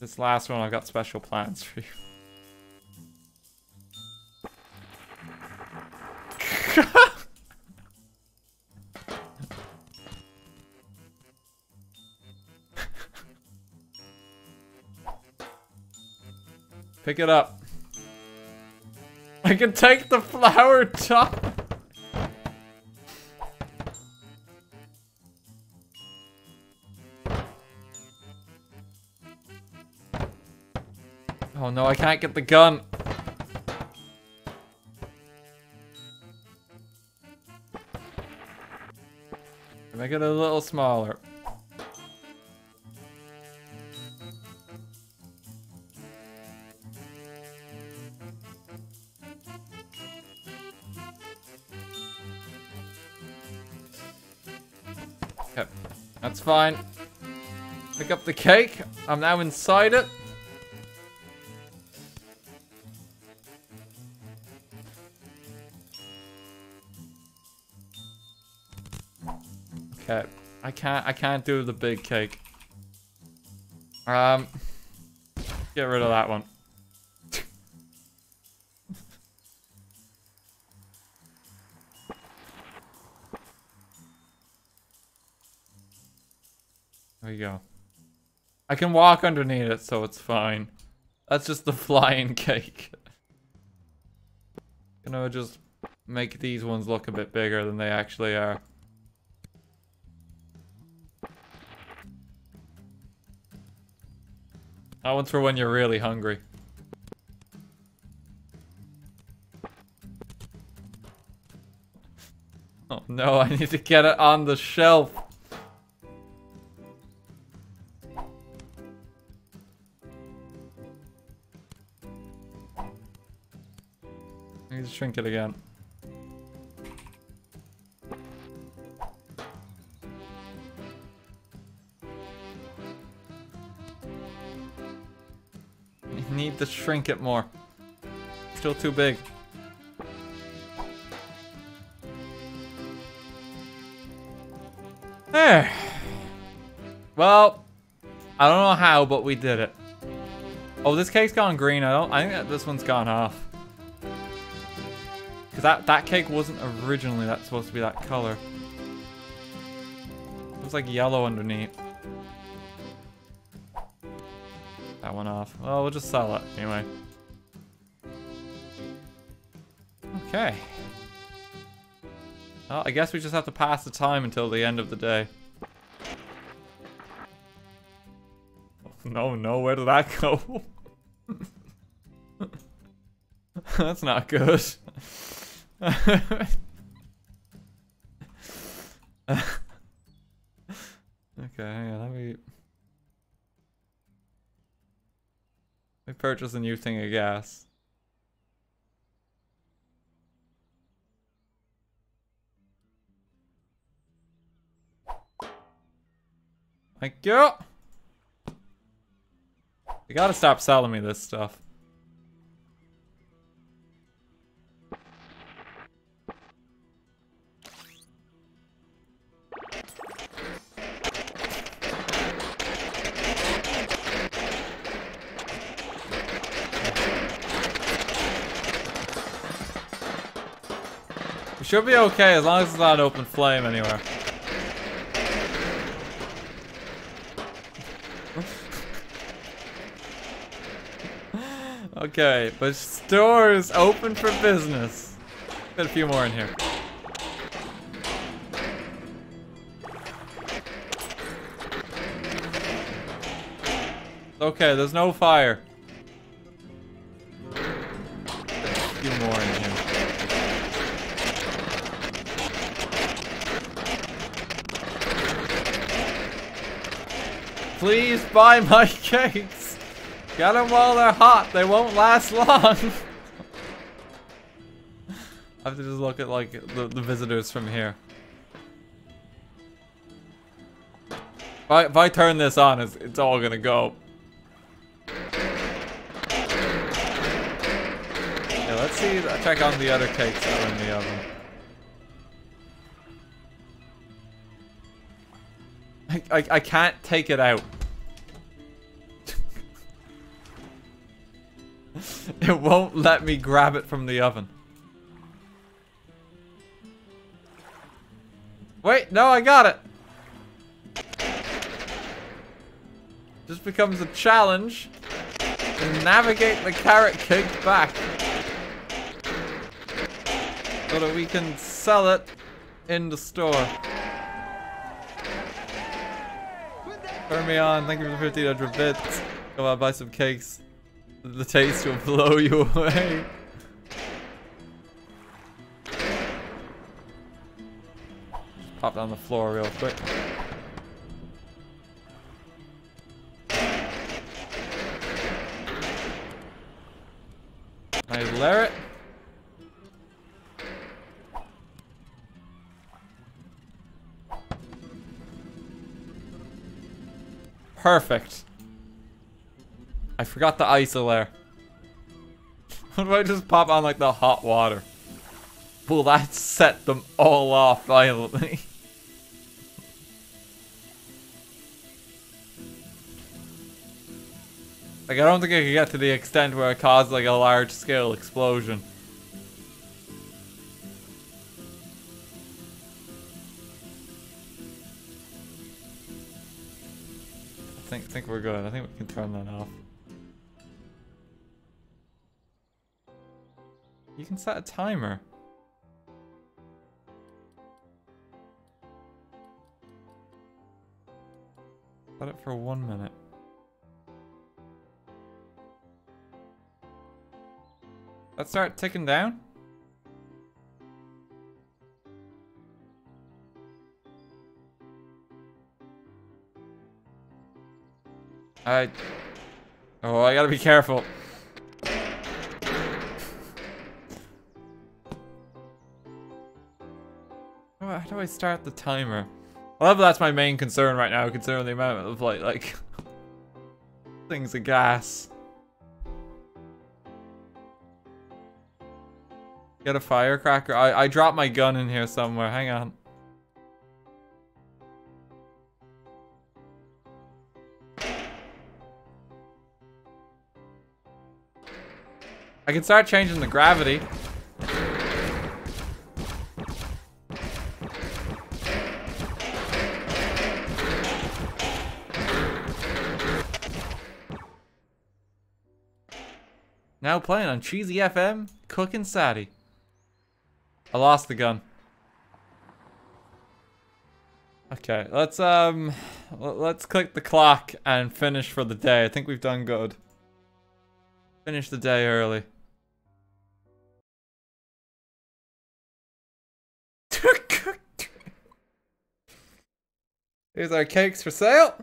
This last one, I've got special plans for you. Pick it up. I can take the flower top. Oh no, I can't get the gun. Make it a little smaller. Fine. Pick up the cake. I'm now inside it. Okay. I can't I can't do the big cake. Um get rid of that one. I can walk underneath it, so it's fine. That's just the flying cake. you know, just make these ones look a bit bigger than they actually are. That one's for when you're really hungry. Oh no, I need to get it on the shelf. It again. need to shrink it more. Still too big. There. Well, I don't know how, but we did it. Oh, this cake's gone green. I don't. I think this one's gone off. Cause that that cake wasn't originally that supposed to be that color. It was like yellow underneath. that one off. Well, we'll just sell it anyway. Okay. Well, I guess we just have to pass the time until the end of the day. No, no, where did that go? That's not good. okay, hang on, let me... We purchased a new thing of gas. Thank you! You gotta stop selling me this stuff. Should be okay as long as it's not open flame anywhere. okay, but store is open for business. Got a few more in here. Okay, there's no fire. Please buy my cakes. Get them while they're hot. They won't last long. I have to just look at like the, the visitors from here. If I, if I turn this on, it's, it's all gonna go. Yeah, let's see, check on the other cakes that are in the oven. I, I, I can't take it out. it won't let me grab it from the oven. Wait, no, I got it. Just becomes a challenge to navigate the carrot cake back. So that we can sell it in the store. Turn me on, thank you for the 1500 bits. Come on, buy some cakes. The taste will blow you away. Pop down the floor real quick. I layer Perfect. I forgot the isolayer. what if I just pop on like the hot water? Will that set them all off violently? Like, I don't think I could get to the extent where it caused, like, a large-scale explosion. Think, think we're good. I think we can turn that off. You can set a timer. Set it for one minute. Let's start ticking down. I... Oh, I gotta be careful. How do I start the timer? I love that's my main concern right now, considering the amount of, like, like... things of gas. Get a firecracker. I, I dropped my gun in here somewhere. Hang on. I can start changing the gravity. Now playing on Cheesy FM, cooking Sadie. I lost the gun. Okay, let's um, let's click the clock and finish for the day. I think we've done good. Finish the day early. Here's our cakes for sale.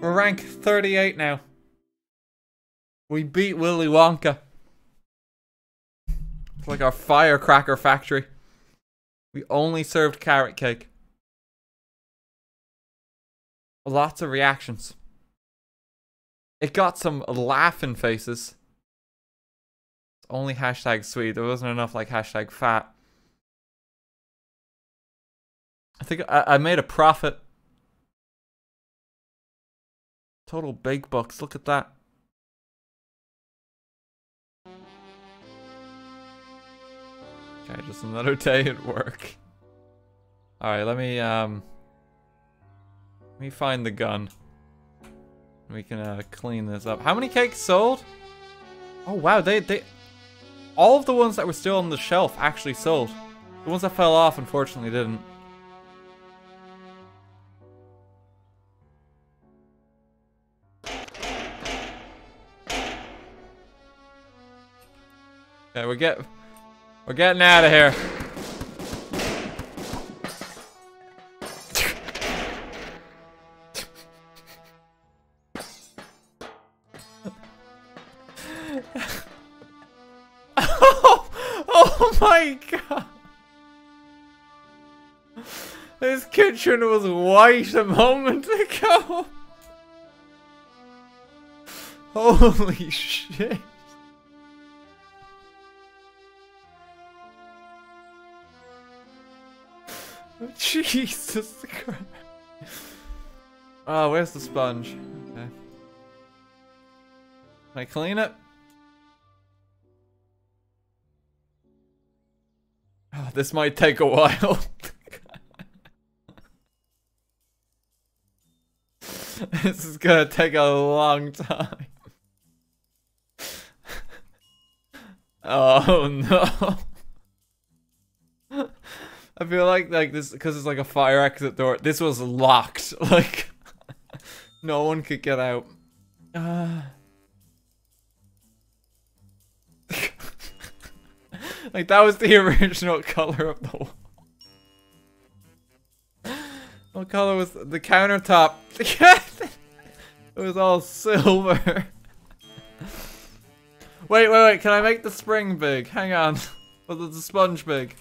We're rank 38 now. We beat Willy Wonka It's like our firecracker factory. We only served carrot cake. Lots of reactions. It got some laughing faces. It's only hashtag sweet. There wasn't enough like hashtag fat. I think I, I made a profit. Total big bucks. Look at that. Okay, just another day at work. Alright, let me, um... Let me find the gun. We can, uh, clean this up. How many cakes sold? Oh, wow, they, they... All of the ones that were still on the shelf actually sold. The ones that fell off, unfortunately, didn't. Okay, we're get we're getting out of here. oh, oh my god. This kitchen was white a moment ago. Holy shit. Jesus Christ. Oh, where's the sponge? Okay. Can I clean it? Oh, this might take a while. this is gonna take a long time. oh no. I feel like like this because it's like a fire exit door. This was locked. Like no one could get out. Uh... like that was the original color of the wall. What color was the countertop? it was all silver. wait, wait, wait. Can I make the spring big? Hang on. Was the sponge big?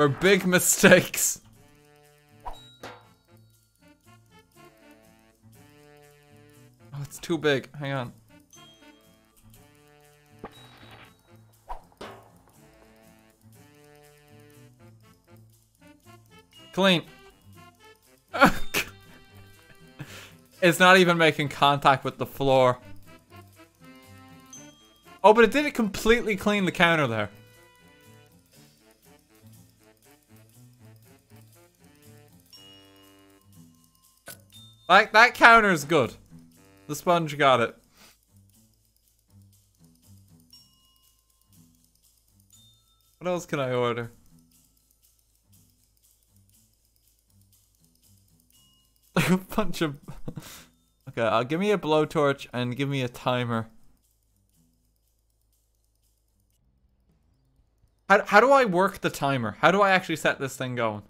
For big mistakes. Oh, it's too big. Hang on. Clean. it's not even making contact with the floor. Oh, but it didn't completely clean the counter there. Like, that counter's good. The sponge got it. What else can I order? Like a bunch of... okay, uh, give me a blowtorch and give me a timer. How, how do I work the timer? How do I actually set this thing going?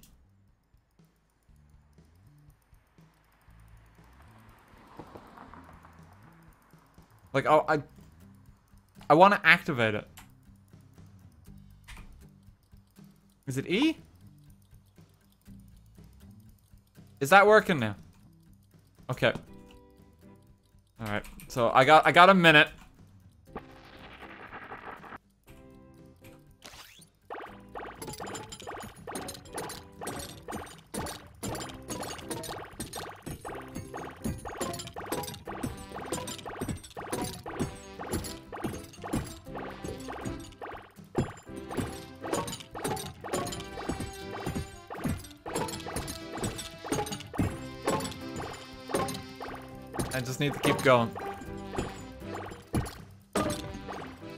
Like, I... I want to activate it. Is it E? Is that working now? Okay. Alright, so I got I got a minute. I just need to keep going.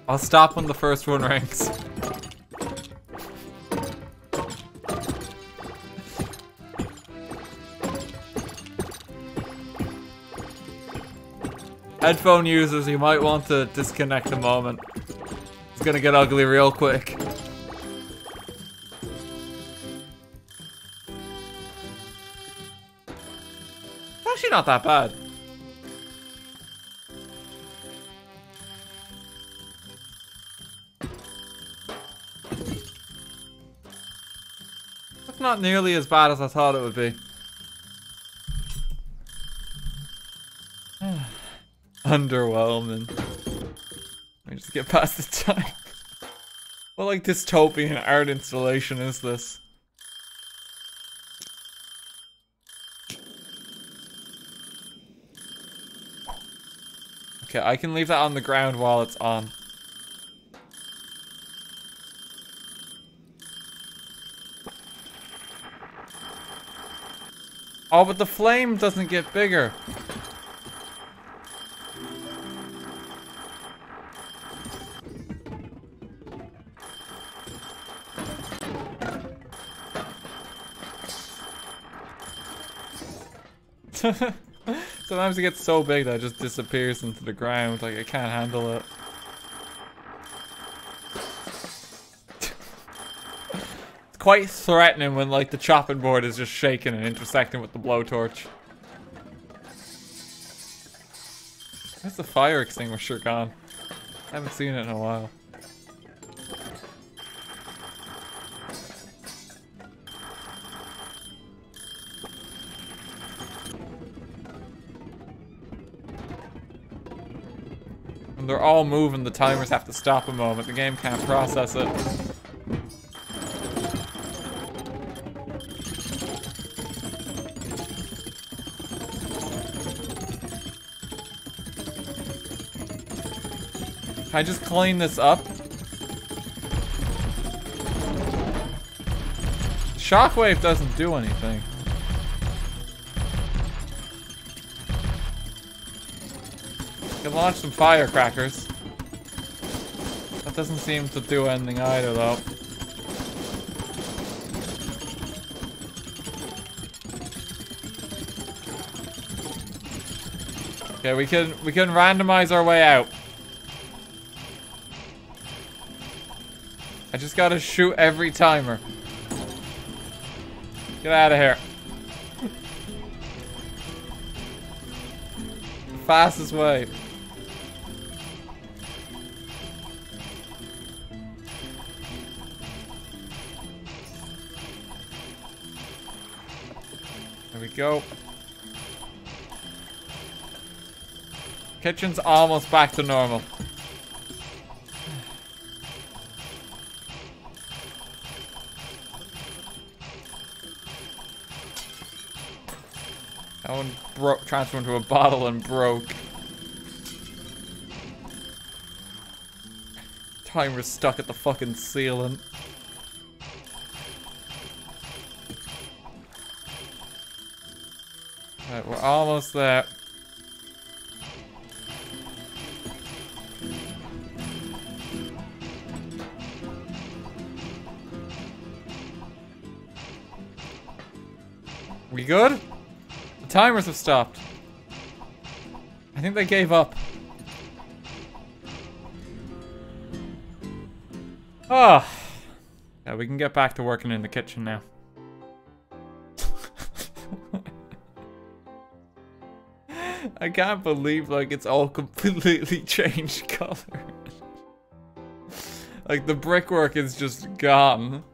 I'll stop when the first one rings. Headphone users, you might want to disconnect a moment. It's gonna get ugly real quick. Actually not that bad. Not nearly as bad as I thought it would be. Underwhelming. Let me just get past the time. what like dystopian art installation is this? Okay, I can leave that on the ground while it's on. Oh, but the flame doesn't get bigger. Sometimes it gets so big that it just disappears into the ground. Like, I can't handle it. Quite threatening when, like, the chopping board is just shaking and intersecting with the blowtorch. Where's the fire extinguisher gone? I haven't seen it in a while. When they're all moving, the timers have to stop a moment. The game can't process it. Can I just clean this up? Shockwave doesn't do anything. can launch some firecrackers. That doesn't seem to do anything either, though. Okay, we can we can randomize our way out. I just gotta shoot every timer. Get out of here. Fastest way. There we go. Kitchen's almost back to normal. Transformed into a bottle and broke. Timer's stuck at the fucking ceiling. Right, we're almost there. We good? Timers have stopped. I think they gave up. Ah. Oh. Yeah, we can get back to working in the kitchen now. I can't believe like it's all completely changed color. like the brickwork is just gone.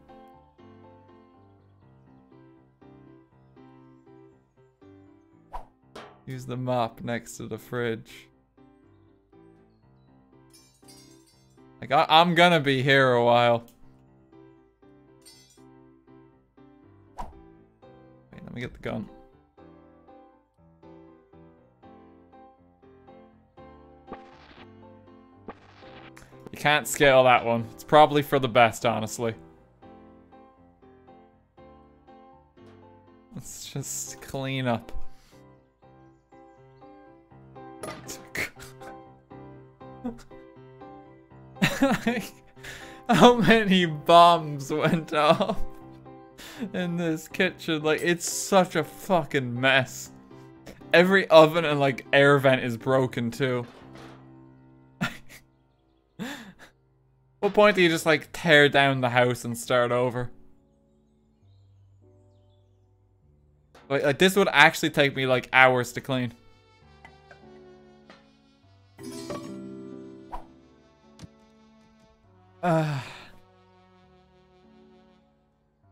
Use the mop next to the fridge. Like, I am gonna be here a while. Wait, let me get the gun. You can't scale that one. It's probably for the best, honestly. Let's just clean up. how many bombs went off in this kitchen? Like, it's such a fucking mess. Every oven and, like, air vent is broken, too. What point do you just like tear down the house and start over? Like, like this would actually take me like hours to clean. Uh.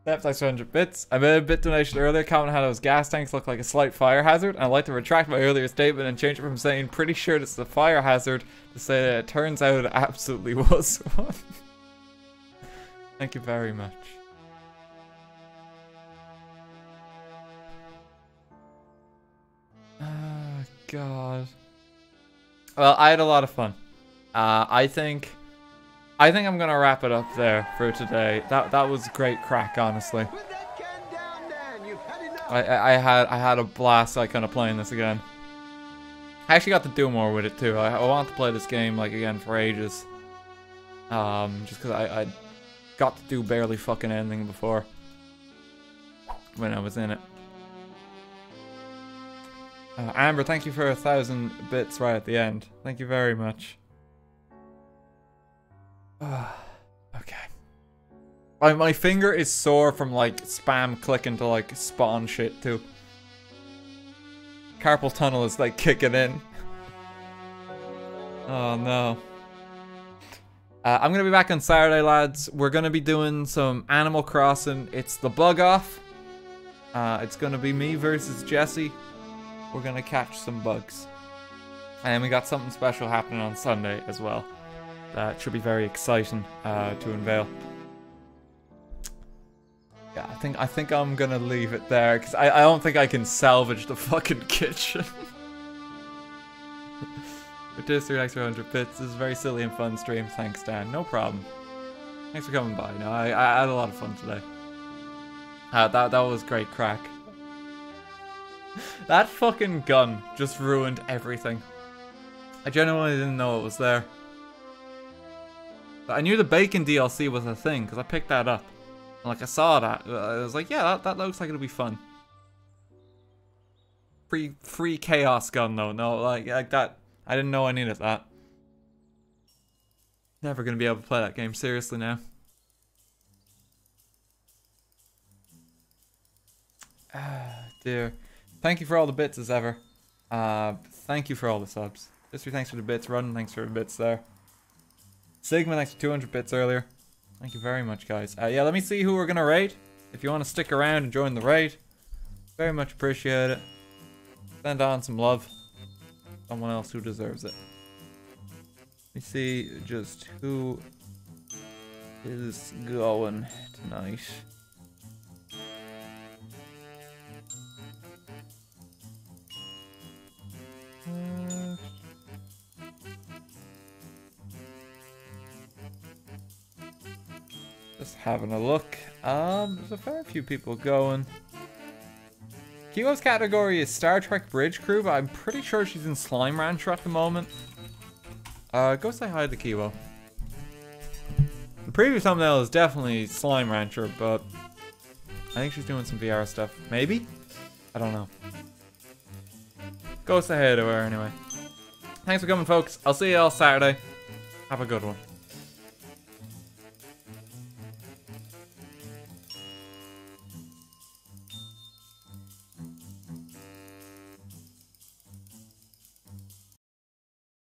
Depth 600 bits. I made a bit donation earlier, commenting how those gas tanks look like a slight fire hazard, and I'd like to retract my earlier statement and change it from saying pretty sure it's the fire hazard to say that it turns out it absolutely was one. Thank you very much. Oh, God. Well, I had a lot of fun. Uh, I think I think I'm gonna wrap it up there for today. That that was a great crack, honestly. I, I, I had I had a blast like kind of playing this again. I actually got to do more with it too. I, I want to play this game like again for ages. Um, just because I, I got to do barely fucking anything before when I was in it. Uh, Amber, thank you for a thousand bits right at the end. Thank you very much. okay. My, my finger is sore from like spam clicking to like spawn shit too. Carpal tunnel is like kicking in. Oh no. Uh, I'm gonna be back on Saturday, lads. We're gonna be doing some Animal Crossing. It's the bug off. Uh, it's gonna be me versus Jesse. We're gonna catch some bugs. And we got something special happening on Sunday as well. That should be very exciting uh, to unveil. Yeah, I think I think I'm gonna leave it there because I, I don't think I can salvage the fucking kitchen. Just three extra hundred bits. This is a very silly and fun stream. Thanks, Dan. No problem. Thanks for coming by. No, I, I had a lot of fun today. Uh, that that was great crack. that fucking gun just ruined everything. I genuinely didn't know it was there. I knew the bacon DLC was a thing because I picked that up. Like I saw that, I was like, yeah, that, that looks like it'll be fun. Free free chaos gun though. No, like like that I didn't know I needed that. Never gonna be able to play that game seriously now. Ah, dear. Thank you for all the bits as ever. Uh, thank you for all the subs. Just History, thanks for the bits. Run, thanks for the bits there. Sigma, thanks for 200 bits earlier. Thank you very much, guys. Uh, yeah, let me see who we're gonna raid. If you want to stick around and join the raid, very much appreciate it. Send on some love someone else who deserves it. Let me see just who is going tonight. Uh, just having a look. Um, there's a fair few people going. Kiwo's category is Star Trek Bridge Crew, but I'm pretty sure she's in Slime Rancher at the moment. Uh, go say hi to Kiwo. The previous thumbnail is definitely Slime Rancher, but I think she's doing some VR stuff. Maybe? I don't know. Go say hi to her anyway. Thanks for coming, folks. I'll see you all Saturday. Have a good one.